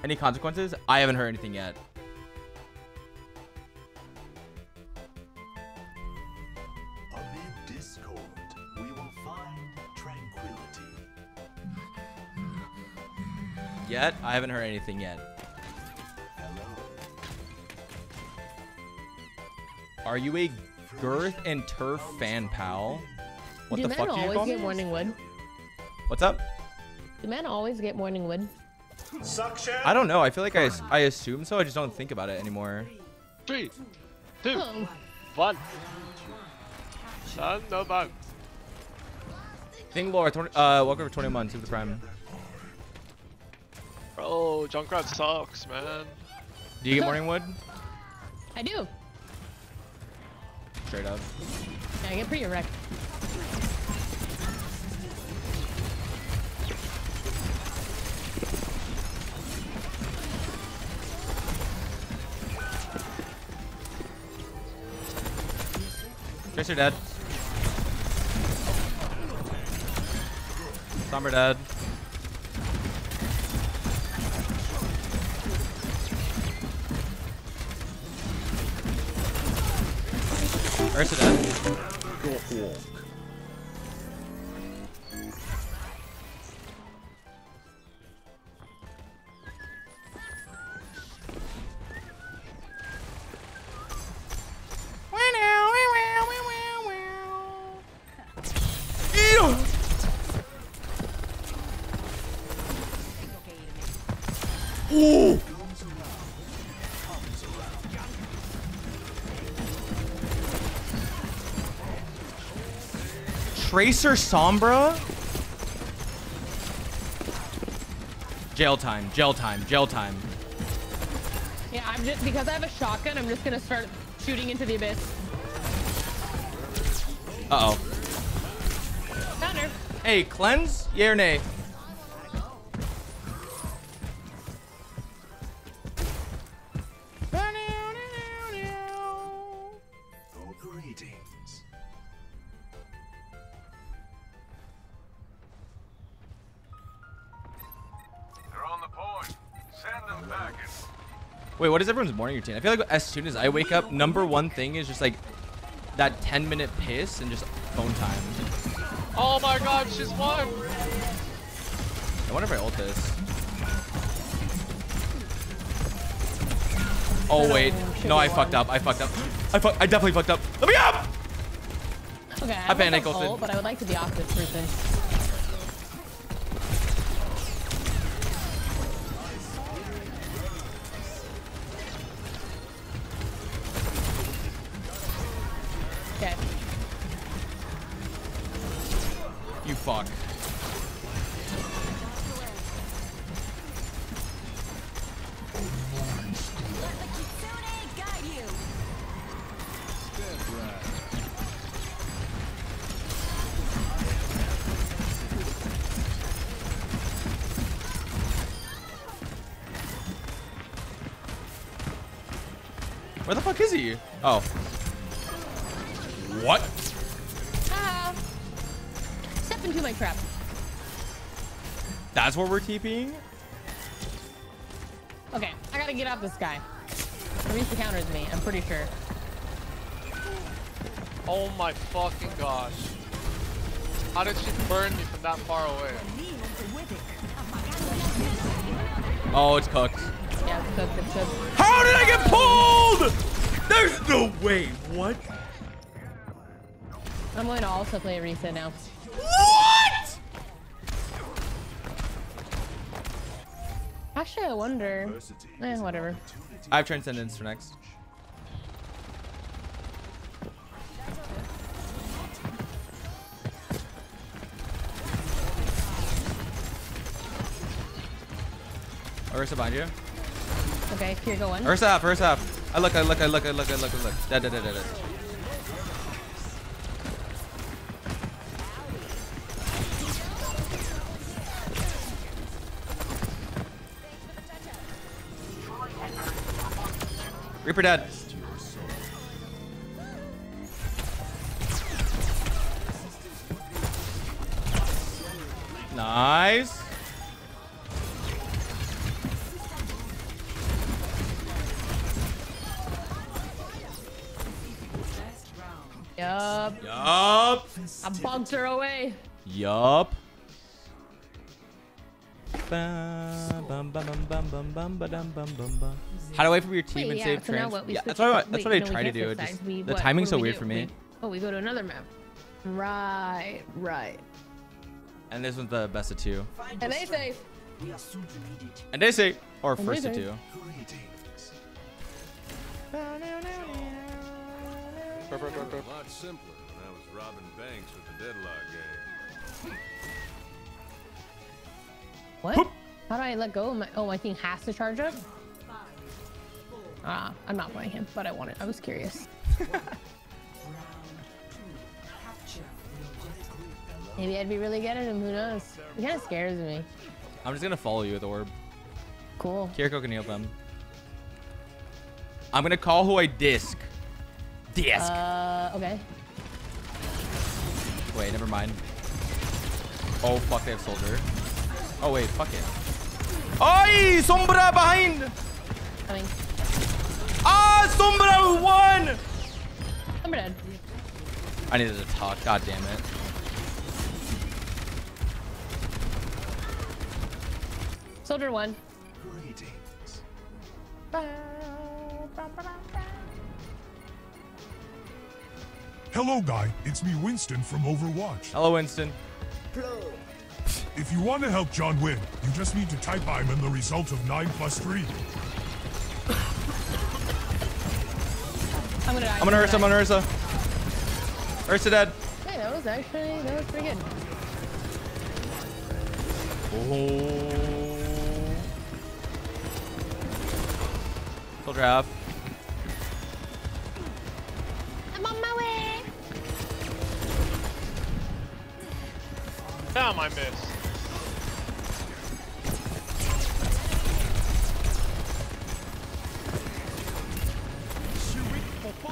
Speaker 1: Any consequences? I haven't heard anything yet. Yet? I haven't heard anything yet. Hello. Are you a girth and turf fan, pal? What
Speaker 7: Do
Speaker 1: the
Speaker 7: men
Speaker 1: fuck do you
Speaker 7: always
Speaker 1: call
Speaker 7: get
Speaker 1: me?
Speaker 7: morning wood?
Speaker 1: What's up?
Speaker 7: Do men always get morning wood?
Speaker 14: Suction.
Speaker 1: I don't know. I feel like I, I assume so. I just don't think about it anymore.
Speaker 19: Three, two,
Speaker 7: Oh.
Speaker 19: one. Son of a.
Speaker 1: Think Laura, uh, welcome for 20 months to the prime.
Speaker 19: Bro, Junkrat sucks, man.
Speaker 1: Do you get morning wood?
Speaker 7: I do.
Speaker 1: Straight up.
Speaker 7: Yeah, I get pretty wrecked.
Speaker 1: Tracer dead. Sombra dead. Ursa Tracer Sombra? Jail time, jail time, jail time.
Speaker 7: Yeah, I'm just because I have a shotgun. I'm just gonna start shooting into the abyss.
Speaker 1: Uh oh.
Speaker 7: Found her.
Speaker 1: Hey, cleanse? Yeah or nay? What is everyone's morning routine? I feel like as soon as I wake up, number one thing is just like that 10 minute piss and just phone time.
Speaker 19: Oh my god, she's won!
Speaker 1: I wonder if I ult this. Oh wait, no, I fucked up. I fucked up. I fuck. I definitely fucked up. Let me up.
Speaker 7: Okay,
Speaker 1: I
Speaker 7: I,
Speaker 1: panic
Speaker 7: panic
Speaker 1: ulted.
Speaker 7: but I would like to be off this person. Okay.
Speaker 1: TPing?
Speaker 7: Okay, I gotta get off this guy. Reese counters me, I'm pretty sure.
Speaker 19: Oh my fucking gosh. How did she burn me from that far away?
Speaker 1: Oh, it's cooked.
Speaker 7: Yeah, it's cooked, it's cooked.
Speaker 1: How did I get pulled? There's no way. What?
Speaker 7: I'm going to also play Risa now. Actually, I wonder. Eh, whatever.
Speaker 1: I have Transcendence for next. Ursa behind you.
Speaker 7: Okay, here go one.
Speaker 1: Ursa up, Ursa up. I look, I look, I look, I look, I look, I look. Dead, dead, dead, dead, Reaper dead. Nice.
Speaker 7: Yup.
Speaker 1: Yup.
Speaker 7: I bumped her away.
Speaker 1: Yup. Bum, bum, bum, bum, bum, bum, bum, bum, bum. Hide away from your team
Speaker 7: Wait,
Speaker 1: and
Speaker 7: yeah,
Speaker 1: save
Speaker 7: so now
Speaker 1: trans.
Speaker 7: what,
Speaker 1: Yeah, that's what I, that's
Speaker 7: wait,
Speaker 1: what I
Speaker 7: no,
Speaker 1: try to do. Just.
Speaker 7: We-
Speaker 1: the
Speaker 7: what-
Speaker 1: timing's
Speaker 7: what
Speaker 1: so
Speaker 7: we
Speaker 1: weird
Speaker 7: do?
Speaker 1: for me.
Speaker 7: We- oh, we go to another map. Right, right.
Speaker 1: And this one's the best of two.
Speaker 7: And they say,
Speaker 1: And they say, or
Speaker 7: And
Speaker 1: first
Speaker 7: they
Speaker 1: of
Speaker 7: say.
Speaker 1: two.
Speaker 14: A lot simpler when I was robbing banks with the deadlock gang.
Speaker 7: what? How do I let go? of My, oh, my thing has to charge up? Ah, I'm not playing him, but I wanted. I was curious. Maybe I'd be really good at him. Who knows? He kind of scares me.
Speaker 1: I'm just gonna follow you with orb.
Speaker 7: Cool.
Speaker 1: Kiriko can heal them. I'm gonna call who I disc. Disc.
Speaker 7: Uh, okay.
Speaker 1: Wait, never mind. Oh fuck, they have soldier. Oh wait, fuck it. Oi, Sombra behind.
Speaker 7: Coming.
Speaker 1: Ah, Sombra won.
Speaker 7: I'm dead.
Speaker 1: I needed to talk. God damn it.
Speaker 7: Soldier one.
Speaker 20: Hello, guy. It's me, Winston from Overwatch.
Speaker 1: Hello, Winston.
Speaker 20: If you want to help John win, you just need to type I'm in the result of 9 plus 3.
Speaker 7: I'm gonna die.
Speaker 1: I'm gonna Ursa. I'm gonna Ursa. Ursa dead.
Speaker 7: Hey, that was actually that was pretty good.
Speaker 1: Oh. Soldier half.
Speaker 7: I'm on my way.
Speaker 19: Damn, I missed.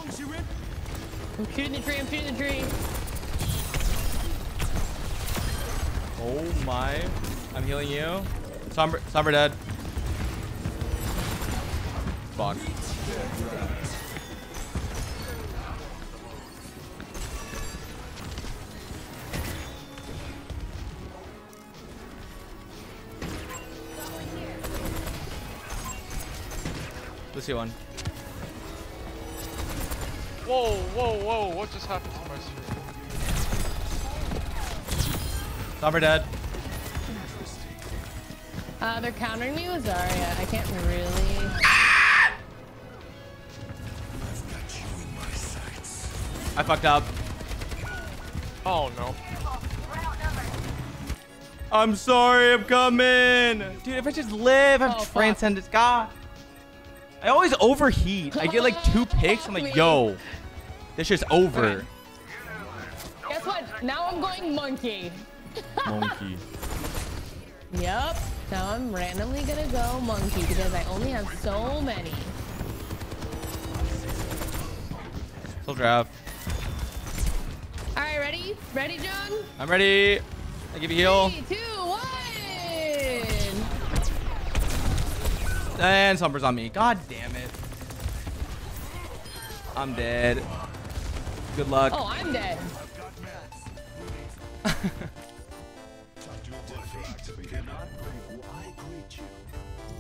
Speaker 7: I'm shooting the tree. I'm shooting the tree.
Speaker 1: Oh my. I'm healing you. Sombra, Sombra dead. Fuck. Let's see one.
Speaker 19: Whoa, whoa, whoa! What just happened to my stream?
Speaker 1: Sombra dead.
Speaker 7: Uh, they're countering me with Zarya. I can't really.
Speaker 1: I fucked up.
Speaker 19: Oh no.
Speaker 1: I'm sorry, I'm coming. Dude, if I just live, I'm
Speaker 7: Oh,
Speaker 1: transcendent God. I always overheat. I get like two picks. I'm like, yo, this shit's over.
Speaker 7: Guess what? Now I'm going monkey.
Speaker 1: Monkey.
Speaker 7: Yep. Now I'm randomly gonna go monkey because I only have so many.
Speaker 1: Still draft.
Speaker 7: All right, ready? Ready, John?
Speaker 1: I'm ready. I give you heal.
Speaker 7: Three, two, one.
Speaker 1: And Sombra's on me. God damn it. I'm dead. Good luck.
Speaker 7: Oh, I'm dead.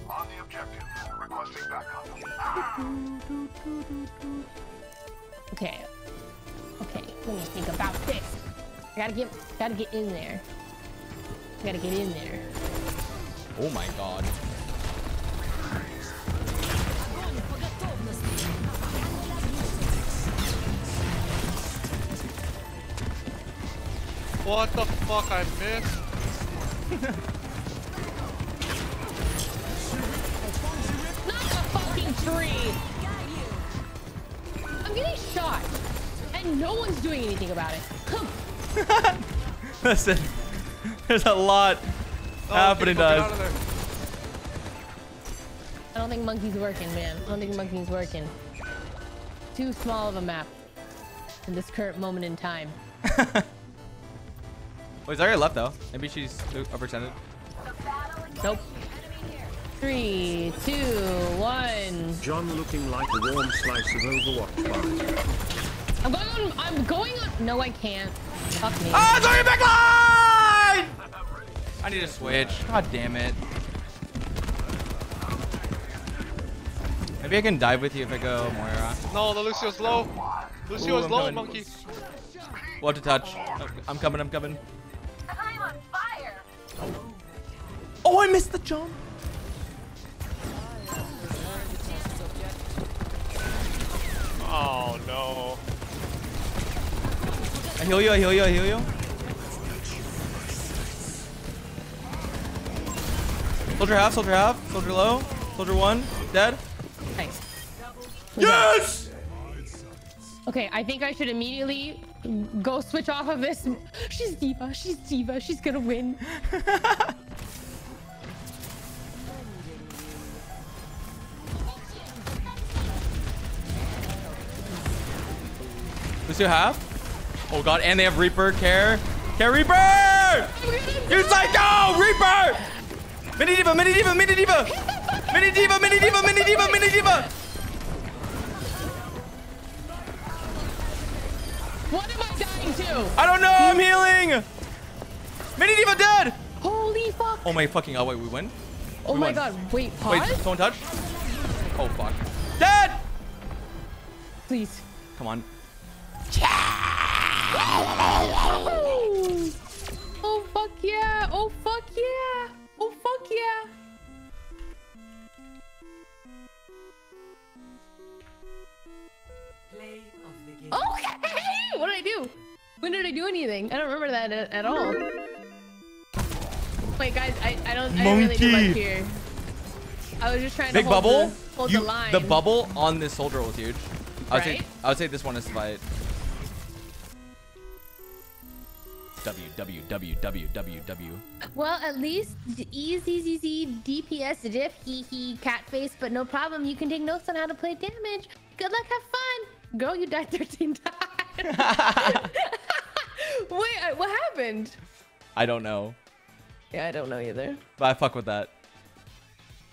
Speaker 12: On the objective, requesting backup.
Speaker 7: Okay. Okay. Let me think about this. I gotta get, gotta get in there. I gotta get in there.
Speaker 1: Oh my god.
Speaker 19: What the fuck I missed?
Speaker 7: Not the fucking tree. I'm getting shot, and no one's doing anything about it. Come.
Speaker 1: Listen, there's a lot
Speaker 19: Oh,
Speaker 1: happening to
Speaker 19: get the fuck
Speaker 1: us.
Speaker 19: out of there.
Speaker 7: I don't think monkey's working, man. I don't think monkey's working. Too small of a map in this current moment in time.
Speaker 1: Wait, Zarya left though. Maybe she's overextended.
Speaker 7: Nope. Three, two, one.
Speaker 3: John looking like a warm slice of Overwatch pie.
Speaker 7: I'm going on. I'm going on. No, I can't. Fuck me.
Speaker 1: Ah, Zarya backline! I need a switch. God damn it. Maybe I can dive with you if I go Moira.
Speaker 19: No, the Lucio's low. Lucio's
Speaker 1: I'm
Speaker 19: low,
Speaker 1: coming.
Speaker 19: monkey.
Speaker 1: We'll to touch. I'm coming, I'm coming. Oh, I missed the jump.
Speaker 19: Oh no.
Speaker 1: I heal you, I heal you, I heal you. Soldier half, soldier half, soldier low, soldier one, dead.
Speaker 7: Nice.
Speaker 1: Yes!
Speaker 7: Okay, I think I should immediately go switch off of this. She's D.Va. She's D.Va. She's gonna win.
Speaker 1: Lucio have? Oh god, and they have Reaper, care. Care Reaper! You psycho! Reaper! Mini D.Va, Mini D.Va, Mini D.Va! Mini D.Va, Mini D.Va, Mini D.Va, Mini D.Va!
Speaker 7: What am I dying to?
Speaker 1: I don't know, I'm healing! Mini D.Va dead!
Speaker 7: Holy fuck!
Speaker 1: Oh my fucking, oh wait, we win?
Speaker 7: Oh
Speaker 1: We
Speaker 7: my
Speaker 1: won.
Speaker 7: god, wait, pause?
Speaker 1: Wait, someone touch? Oh fuck. Dead!
Speaker 7: Please.
Speaker 1: Come on.
Speaker 7: Oh fuck yeah! Oh fuck yeah! Oh fuck yeah! Okay! What did I do? When did I do anything? I don't remember that at, at all. Wait, guys, I, I don't I didn't really do much here. I was just trying
Speaker 1: Big
Speaker 7: to hold
Speaker 1: bubble.
Speaker 7: the, hold
Speaker 1: you,
Speaker 7: the line.
Speaker 1: the bubble on this soldier was huge. I would say
Speaker 7: Right?
Speaker 1: I would say this one is fight. W W W W W W.
Speaker 7: Well, at least easy, DPS diff, hee hee, cat face, but no problem. You can take notes on how to play damage. Good luck, have fun. Girl, you died 13 times. Wait, uh, what happened?
Speaker 1: I don't know,
Speaker 7: Yeah, I don't know either.
Speaker 1: but I fuck with that.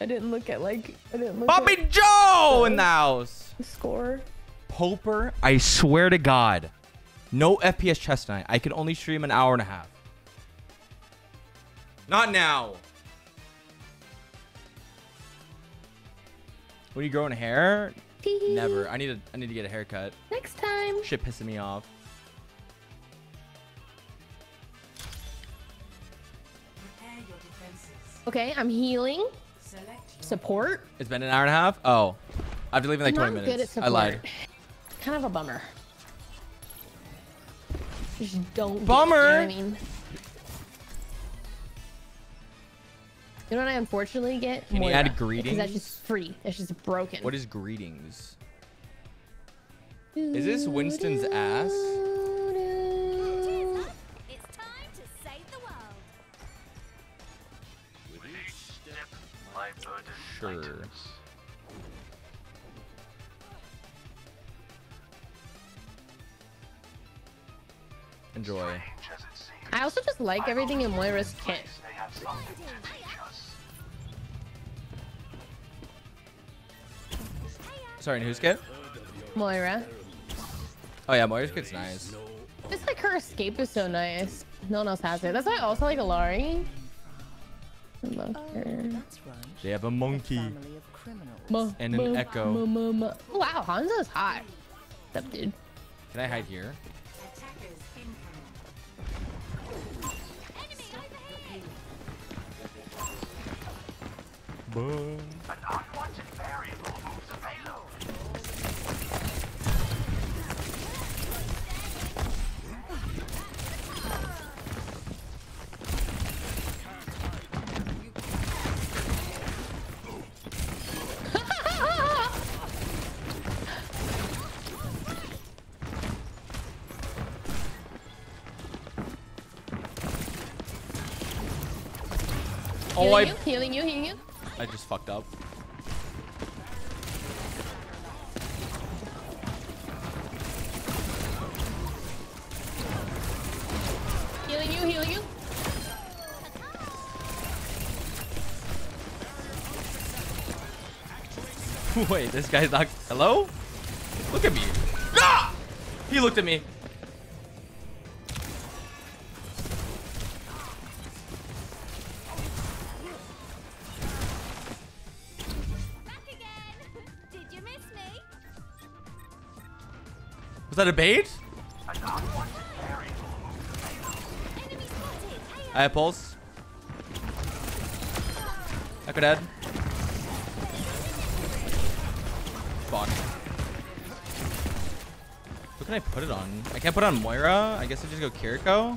Speaker 7: I didn't look at like I didn't look
Speaker 1: Bobby
Speaker 7: at
Speaker 1: Joe in the house.
Speaker 7: score.
Speaker 1: Poper, I swear to God, no FPS chess tonight. I can only stream an hour and a half. Not now. When are you growing hair? Never. I need to. I need to get a haircut.
Speaker 7: Next time.
Speaker 1: Shit pissing me off.
Speaker 7: Okay, I'm healing. Support.
Speaker 1: It's been an hour and a half. Oh, I have to leave in like
Speaker 7: I'm
Speaker 1: 20 minutes.
Speaker 7: good at
Speaker 1: I lied.
Speaker 7: Kind of a bummer. Just don't. get it,
Speaker 1: Bummer.
Speaker 7: you know what I mean. You know what I unfortunately get?
Speaker 1: Can you
Speaker 7: Moira,
Speaker 1: add
Speaker 7: Because that's just free. That's just broken.
Speaker 1: What is greetings? Is this Winston's ass? Sure. Enjoy.
Speaker 7: I also just like everything in Moira's kit.
Speaker 1: Sorry, and who's kit?
Speaker 7: Moira.
Speaker 1: Oh yeah, Moira's kit's nice.
Speaker 7: Just like her escape is so nice. No one else has it. That's why I also like Illari. I love her.
Speaker 1: They have a monkey
Speaker 7: Ma-
Speaker 1: and an
Speaker 7: ma-
Speaker 1: echo.
Speaker 7: ma- ma- ma- Wow, Hanzo's hot. What's up, dude?
Speaker 1: Can I hide here? Oh,
Speaker 7: healing
Speaker 1: I
Speaker 7: you, healing you, healing you.
Speaker 1: I just fucked up.
Speaker 7: Healing you, healing you.
Speaker 1: Wait, this guy's not. Hello? Look at me. Ah! He looked at me. Was that a bait? I have pulse. Echo dead. Fuck. Who can I put it on? I can't put on Moira. I guess I just go Kiriko.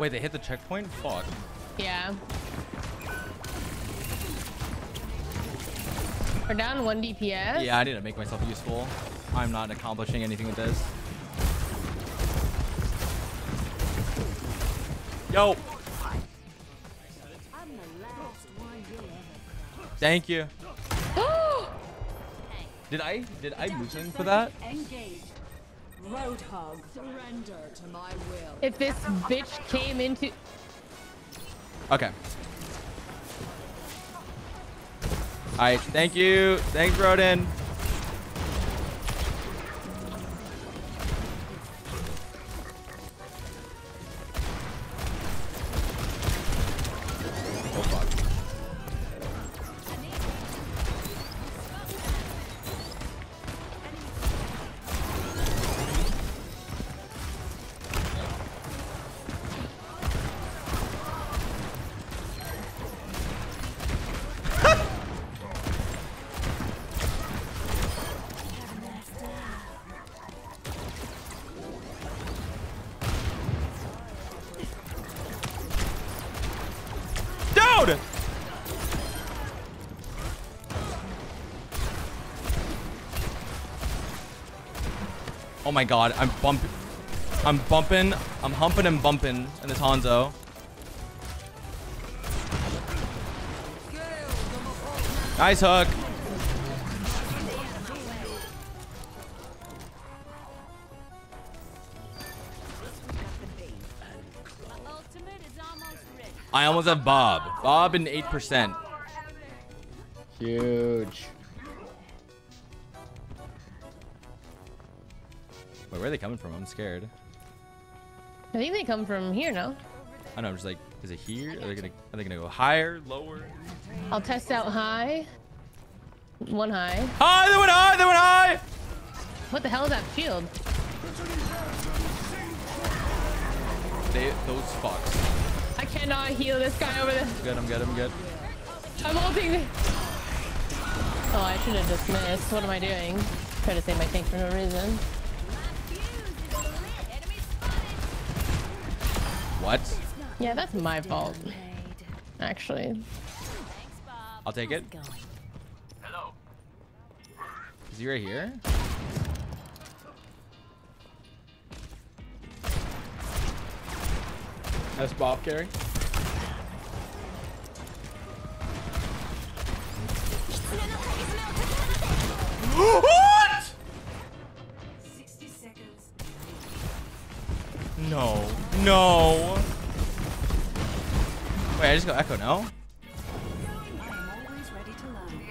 Speaker 1: Wait, they hit the checkpoint? Fuck.
Speaker 7: Yeah. We're down one DPS.
Speaker 1: Yeah, I need to make myself useful. I'm not accomplishing anything with this. Yo. Thank you. did I did I move something for that?
Speaker 11: Engage. Roadhog. Surrender to my will.
Speaker 7: If this bitch came into
Speaker 1: Okay. Alright, thank you. Thanks, Rodin. God, I'm bumping. I'm bumping. I'm humping and bumping in this Hanzo. Nice hook. I almost have Bob. Bob and 8%.
Speaker 21: Huge.
Speaker 1: Where are they coming from? I'm scared.
Speaker 7: I think they come from here, no?
Speaker 1: I know. I'm just like, is it here? Are they gonna? Are they gonna go higher, lower?
Speaker 7: I'll test out high. One high.
Speaker 1: High! They went high! They went high!
Speaker 7: What the hell is that shield?
Speaker 1: They those fucks.
Speaker 7: I cannot heal this guy over there.
Speaker 1: I'm good. I'm good. I'm good.
Speaker 7: I'm ulting. Oh, I should have just missed. What am I doing? Try to save my tank for no reason.
Speaker 1: What?
Speaker 7: Yeah, that's my fault. Actually.
Speaker 1: I'll take it.
Speaker 12: Hello.
Speaker 1: Is he right here?
Speaker 9: That's Bob carry.
Speaker 1: Wait, I just go echo now?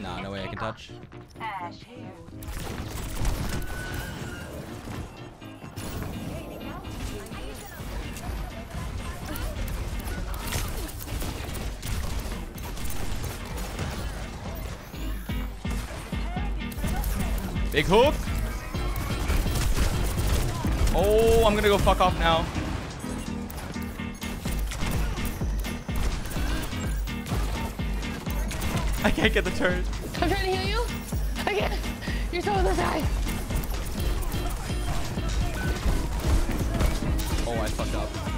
Speaker 1: Nah, no way I can touch. Big hook. Oh, I'm gonna go fuck off now. I can't get the turret.
Speaker 7: I'm trying to heal you. I can't. You're so on the side.
Speaker 1: Oh, I fucked up.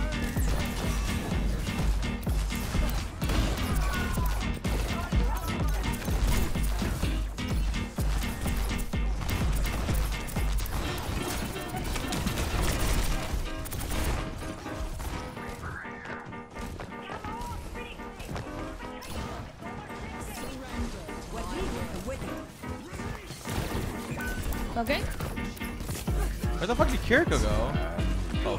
Speaker 1: Kiriko go? Oh.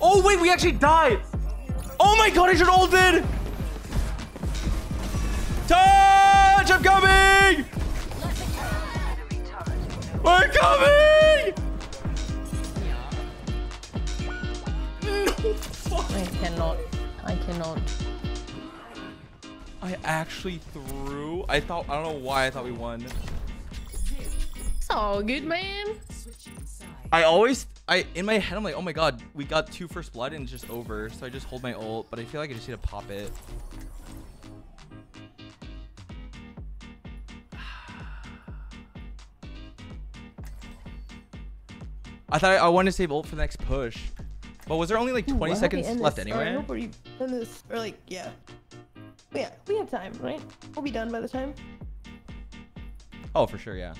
Speaker 1: Oh wait, we actually died! Oh my god, I should ulted! Touch! Actually threw. I thought. I don't know why I thought we won.
Speaker 7: It's all good, man.
Speaker 1: I always. I in my head I'm like, oh my god, we got two first blood and it's just over. So I just hold my ult, but I feel like I just need to pop it. I thought I, I wanted to save ult for the next push. But was there only like 20 seconds left anyway?
Speaker 7: I hope we done this, or like, yeah. Yeah, we have time, right? We'll be done by the time.
Speaker 1: Oh, for sure, yeah.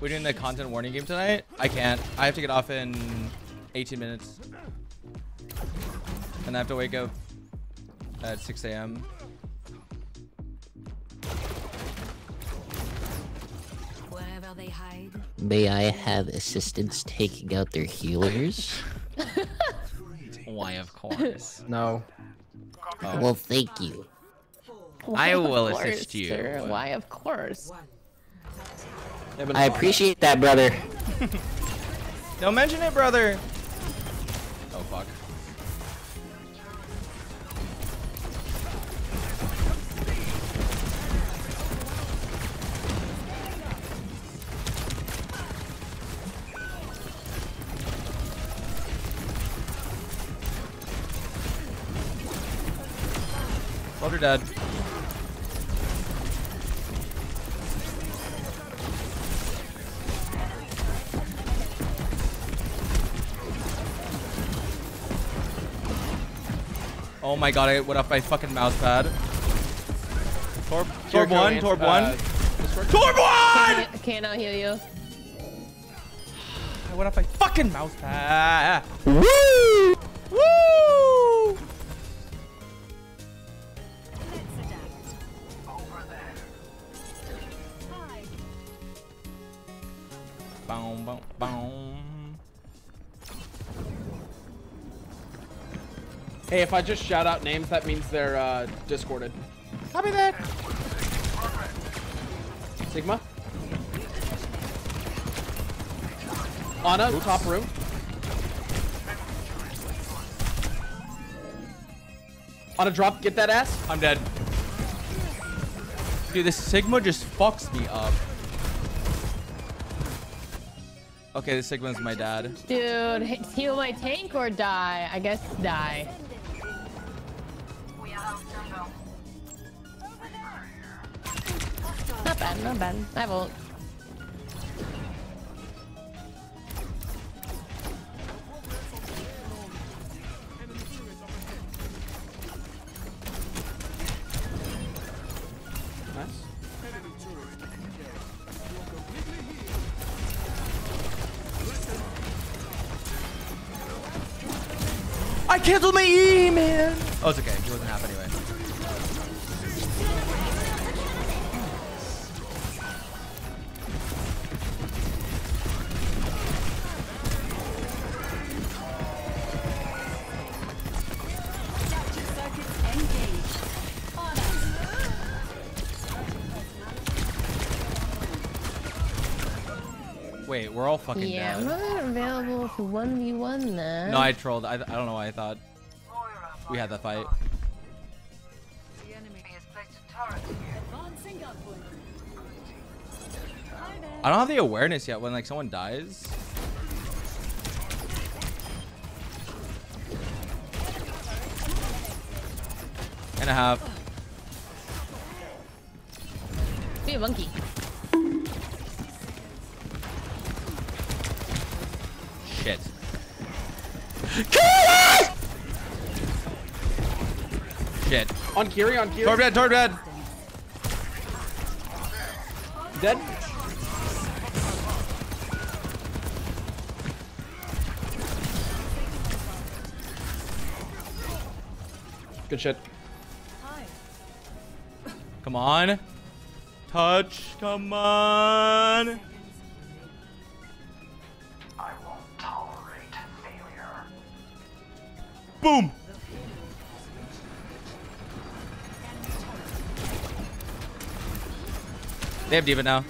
Speaker 1: We're doing the content warning game tonight? I can't. I have to get off in 18 minutes. And I have to wake up at 6 a.m.
Speaker 17: Wherever they hide.
Speaker 22: May I have assistance taking out their healers?
Speaker 1: Why, of course.
Speaker 15: No.
Speaker 1: Oh.
Speaker 22: Well, thank you.
Speaker 1: I will
Speaker 7: course,
Speaker 1: assist you.
Speaker 7: sir. Why, of course.
Speaker 22: I appreciate that, brother.
Speaker 1: Don't mention it, brother. Oh, fuck. Both are dead. Oh my god, I went off my fucking mouse pad. Torb, Torb one, Torb one. Torb one!
Speaker 7: Can't, cannot heal you.
Speaker 1: I went off my fucking mouse pad. Woo! Woo!
Speaker 6: Hey, if I just shout out names, that means they're uh, discorded.
Speaker 1: Copy that.
Speaker 6: Sigma. Ana, top room. On a drop, get that ass.
Speaker 1: I'm dead. Dude, this Sigma just fucks me up. Okay, this Sigma's my dad.
Speaker 7: Dude, h- heal my tank or die? I guess die. Not bad, not. I have ult.
Speaker 1: I canceled my E, man. Oh, it's okay. We're all fucking
Speaker 7: Yeah, I'm not available to 1v1 now.
Speaker 1: No, I trolled. I, I don't know why I thought we had that fight.
Speaker 13: The enemy has placed a turret here.
Speaker 1: I don't have the awareness yet when like someone dies. And a half.
Speaker 7: Be a monkey.
Speaker 6: On Kiri, on Kiri.
Speaker 1: Torb dead, Torb dead.
Speaker 6: Dead. Good shit.
Speaker 1: Come on. Touch. Come on.
Speaker 13: I won't tolerate failure.
Speaker 1: Boom. They have D.Va now.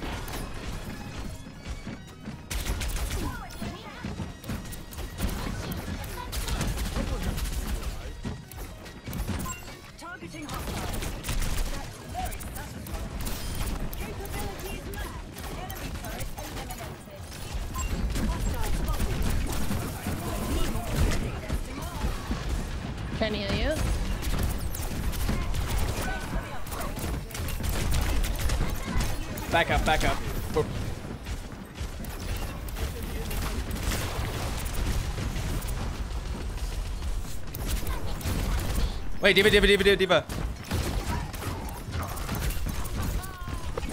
Speaker 1: Wait, D.Va, D.Va, D.Va, D.Va, D.Va.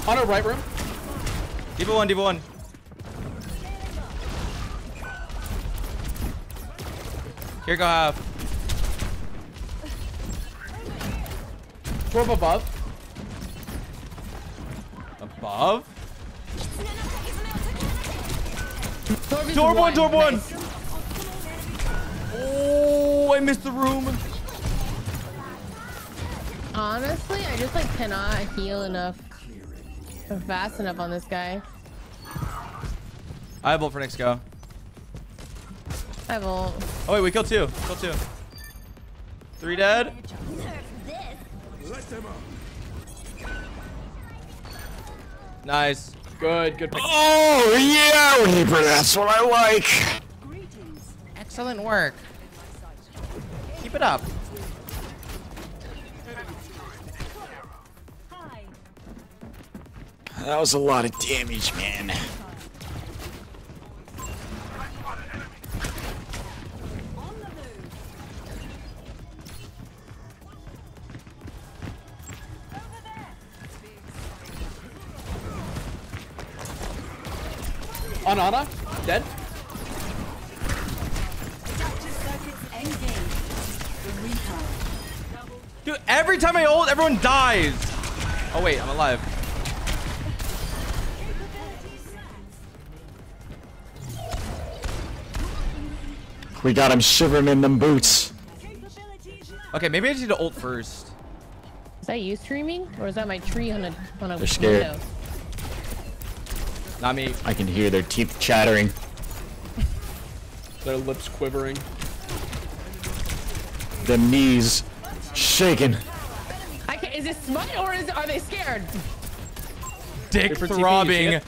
Speaker 6: On a right room.
Speaker 1: D.Va one, D.Va one. Here go half.
Speaker 6: Torb above.
Speaker 1: Above?
Speaker 7: Torb
Speaker 1: one, Torb one. Oh, I missed the room.
Speaker 7: Honestly, I just like cannot heal enough or fast enough on this guy.
Speaker 1: I have ult for next go.
Speaker 7: I won't.
Speaker 1: Oh wait, we killed two. Kill two. Three dead. Nice.
Speaker 23: Good, good.
Speaker 24: Oh yeah, Reaper, that's what I like.
Speaker 1: Excellent work. Keep it up.
Speaker 24: That was a lot of damage, man.
Speaker 23: On Ana, dead.
Speaker 1: Dude, every time I ult, everyone dies. Oh wait, I'm alive.
Speaker 24: We got him shivering in them boots.
Speaker 1: Okay, maybe I just need to ult first.
Speaker 7: Is that you streaming, or is that my tree on a on a
Speaker 24: They're scared.
Speaker 7: window?
Speaker 1: Not me.
Speaker 24: I can hear their teeth chattering.
Speaker 23: Their lips quivering.
Speaker 24: Them knees shaking.
Speaker 7: I can, is it smite or is are they scared?
Speaker 1: Dick
Speaker 23: Different TP,
Speaker 1: throbbing.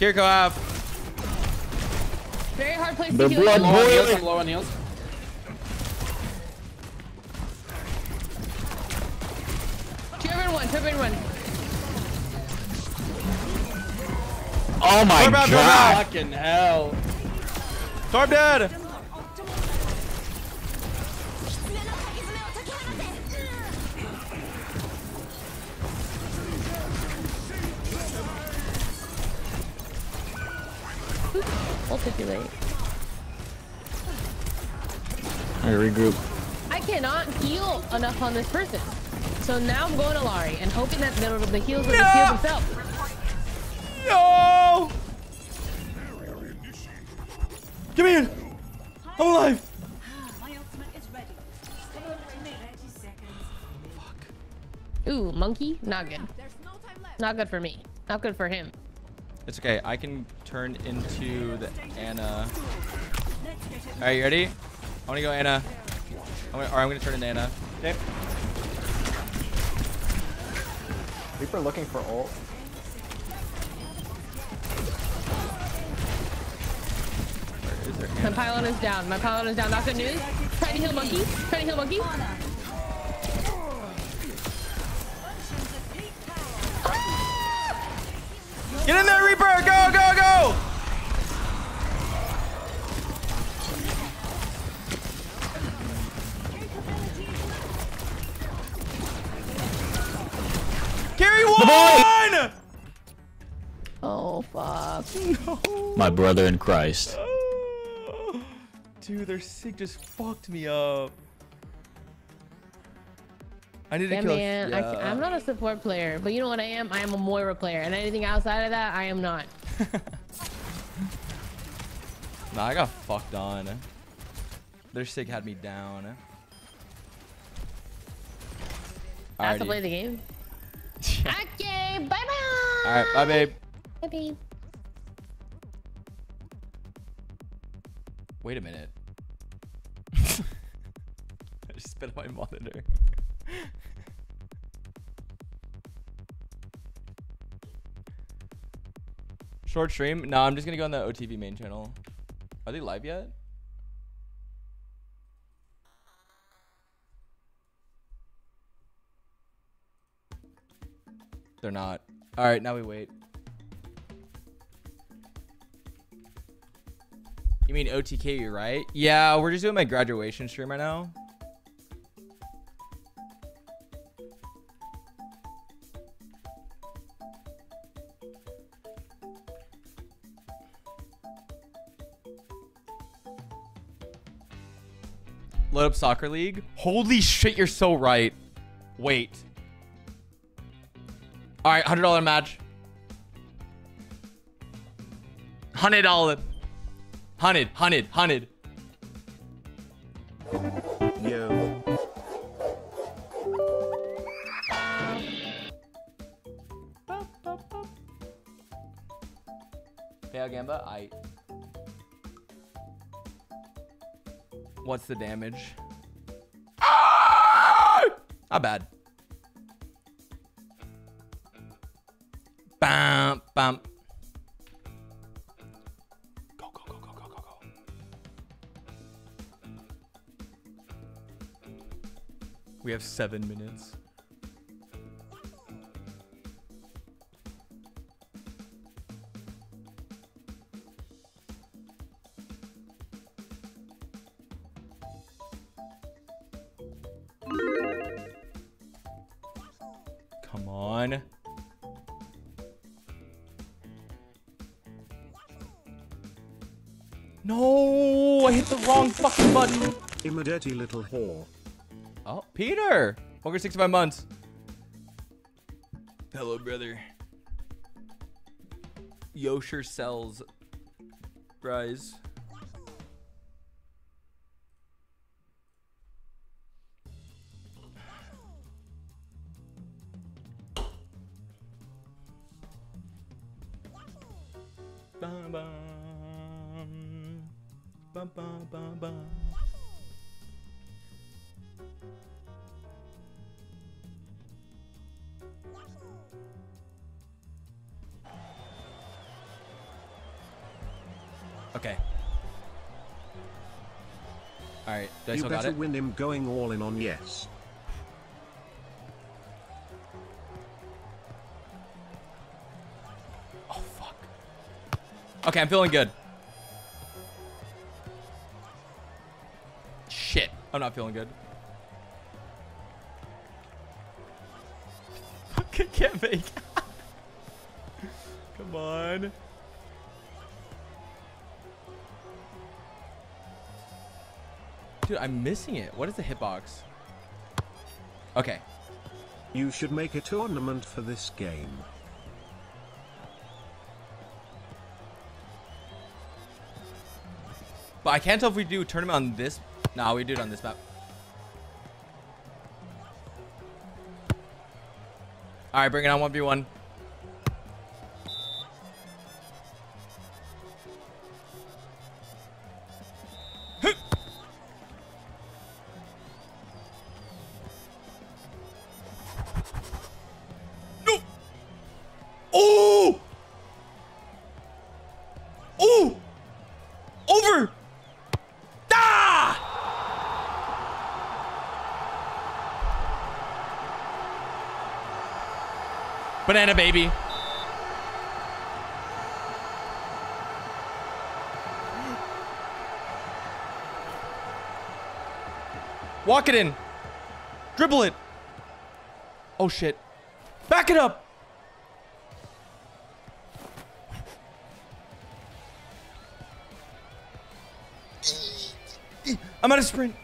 Speaker 1: Kiriko half.
Speaker 7: Very hard place
Speaker 24: The
Speaker 7: to heal.
Speaker 24: blood
Speaker 7: you.
Speaker 23: Heals,
Speaker 24: boiling.
Speaker 23: I'm low on heals.
Speaker 7: Turbine one, turbine one.
Speaker 24: Oh my
Speaker 1: Torb out, Torb
Speaker 24: god.
Speaker 1: out.
Speaker 23: Fucking hell.
Speaker 1: Torb dead.
Speaker 24: I regroup.
Speaker 7: I cannot heal enough on this person. So now I'm going to Lari and hoping that the, the heals will just heal themselves.
Speaker 1: No! Give me in. I'm alive.
Speaker 7: Ooh, monkey? Not good. Not good for me. Not good for him.
Speaker 1: It's okay. I can turn into the Ana. All right, you ready? I want to go Ana. I'm gonna, or I'm gonna turn into Ana. Okay.
Speaker 16: Reaper looking for ult.
Speaker 1: Where is there
Speaker 7: My
Speaker 1: Ana?
Speaker 7: pylon is down. My pylon is down. Not good news. Trying to heal monkey. Trying to heal monkey.
Speaker 1: Get in there, Reaper! Go, go, go!
Speaker 7: Fuck.
Speaker 24: My brother in Christ.
Speaker 1: Dude, their sig just fucked me up. I need to
Speaker 7: Yeah,
Speaker 1: kill.
Speaker 7: man.
Speaker 1: yeah.
Speaker 7: I, am not a support player, but you know what I am? I am a Moira player, and anything outside of that, I am not.
Speaker 1: Nah, I got fucked on. Their sig had me down.
Speaker 7: I have to
Speaker 1: Alrighty.
Speaker 7: play the game. okay, bye bye.
Speaker 1: All right, bye, babe.
Speaker 7: Bye, babe.
Speaker 1: Wait a minute. I just spit on my monitor. Short stream? No, I'm just gonna go on the OTV main channel. Are they live yet? They're not. All right, now we wait. You mean OTKU, right? Yeah, we're just doing my graduation stream right now. Load up soccer league. Holy shit, you're so right. Wait. All right, $100 match. $100. Hunted, hunted, hunted.
Speaker 3: Yo.
Speaker 1: Fail Gamba, I. What's the damage? Ah! Not bad. Bam, bam. We have seven minutes. Come on. No, I hit the wrong fucking button.
Speaker 3: I'm a dirty little whore.
Speaker 1: Oh, Peter. Poker 65 months. Hello, brother. Yosher sells. Rise.
Speaker 3: You better win him going all in on yes. Oh, fuck.
Speaker 1: Okay, I'm feeling good. Shit. I'm not feeling good. Okay, can't make. Come on. Dude, I'm missing it. What is the hitbox? Okay.
Speaker 3: You should make a tournament for this game.
Speaker 1: But I can't tell if we do tournament on this. Nah, we do it on this map. All right, bring it on 1v1. Banana baby. Walk it in. Dribble it. Oh shit. Back it up. I'm out of sprint.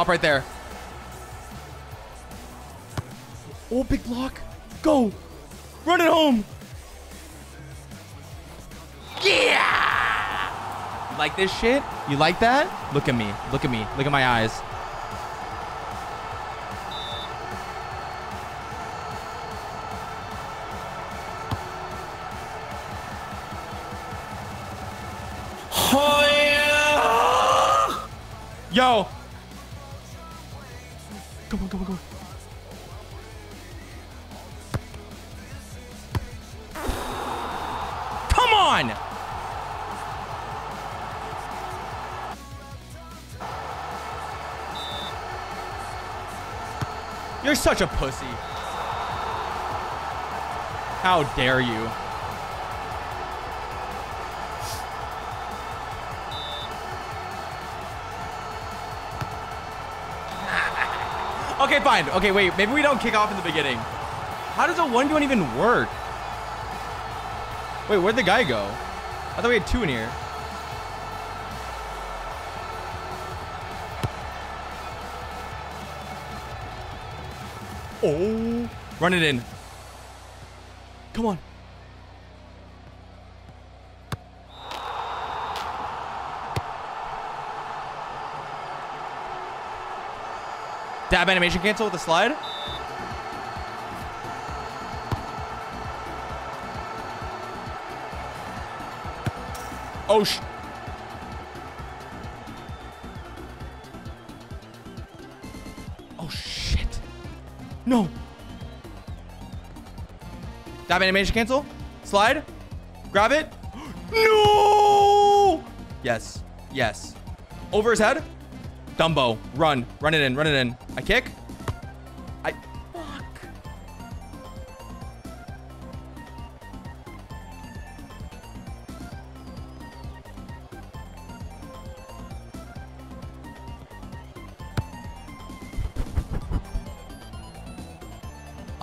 Speaker 1: Stop right there. Oh, big block. Go, run it home. Yeah! You like this shit? You like that? Look at me. Look at me. Look at my eyes. Such a pussy. How dare you? Okay, fine. Okay, wait. Maybe we don't kick off in the beginning. How does a 1v1 even work? Wait, where'd the guy go? I thought we had two in here. Oh, run it in. Come on. Dab animation cancel with the slide. Oh, sh Oh, shit. No. Dab animation cancel. Slide. Grab it. No! Yes. Yes. Over his head. Dumbo. Run. Run it in. Run it in. I kick.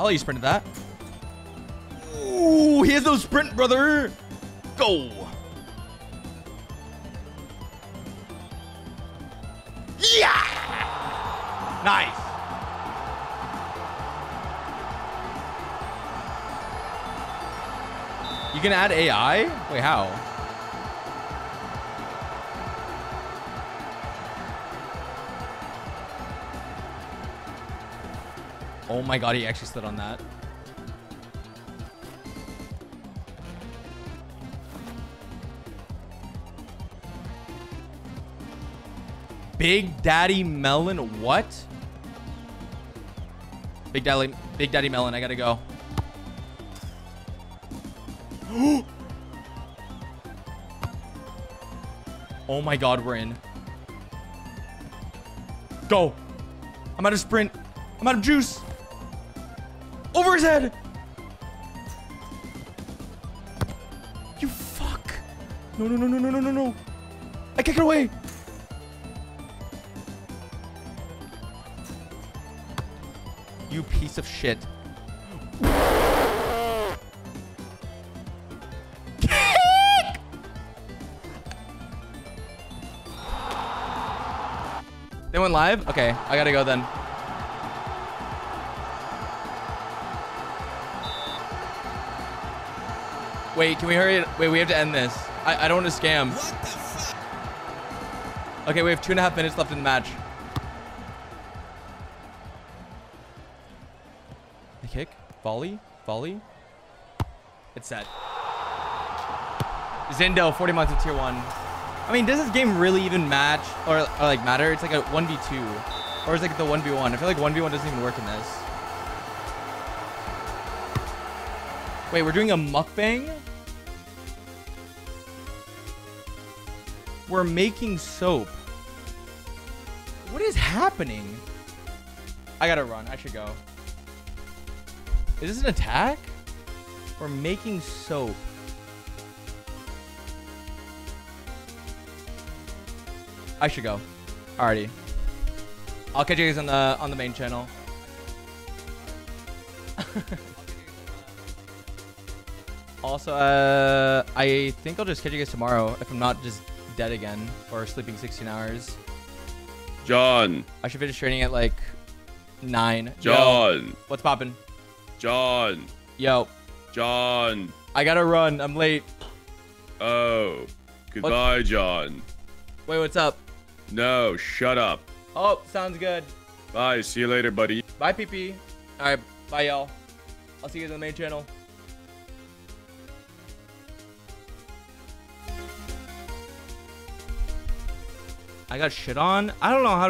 Speaker 1: Let you sprint to that. Ooh, he has no sprint, brother. Go. Yeah! Nice. You can add AI? Wait, how? Oh my god, he actually slid on that. Big Daddy Melon, what? Big Daddy, Big Daddy Melon, I gotta go. oh my god, we're in. Go. I'm out of sprint. I'm out of juice. Over his head. You fuck. No, no, no, no, no, no, no, no. I kick it away. You piece of shit. They went live? Okay, I gotta go then. Wait, can we hurry? Wait, we have to end this. I, I don't want to scam. Okay, we have two and a half minutes left in the match. The kick? Volley? Volley? It's set. Zindo, 40 months of tier 1. I mean, does this game really even match or, or like matter? It's like a 1v2. Or is it like the 1v1? I feel like 1v1 doesn't even work in this. Wait, we're doing a mukbang? We're making soap. What is happening? I gotta run. I should go. Is this an attack? We're making soap. I should go. Alrighty. I'll catch you guys on the on the main channel. also, uh, I think I'll just catch you guys tomorrow if I'm not just dead again or sleeping 16 hours.
Speaker 14: John.
Speaker 1: I should finish training at like nine. Yo,
Speaker 14: John.
Speaker 1: what's poppin'?
Speaker 14: John.
Speaker 1: Yo.
Speaker 14: John.
Speaker 1: I gotta run. I'm late.
Speaker 14: Oh. Goodbye, John.
Speaker 1: Wait, what's up?
Speaker 14: No, shut up.
Speaker 1: Oh, sounds good.
Speaker 14: Bye. See you later, buddy.
Speaker 1: Bye, PP. All right, bye, y'all. I'll see you guys on the main channel. I got shit on. I don't know how to.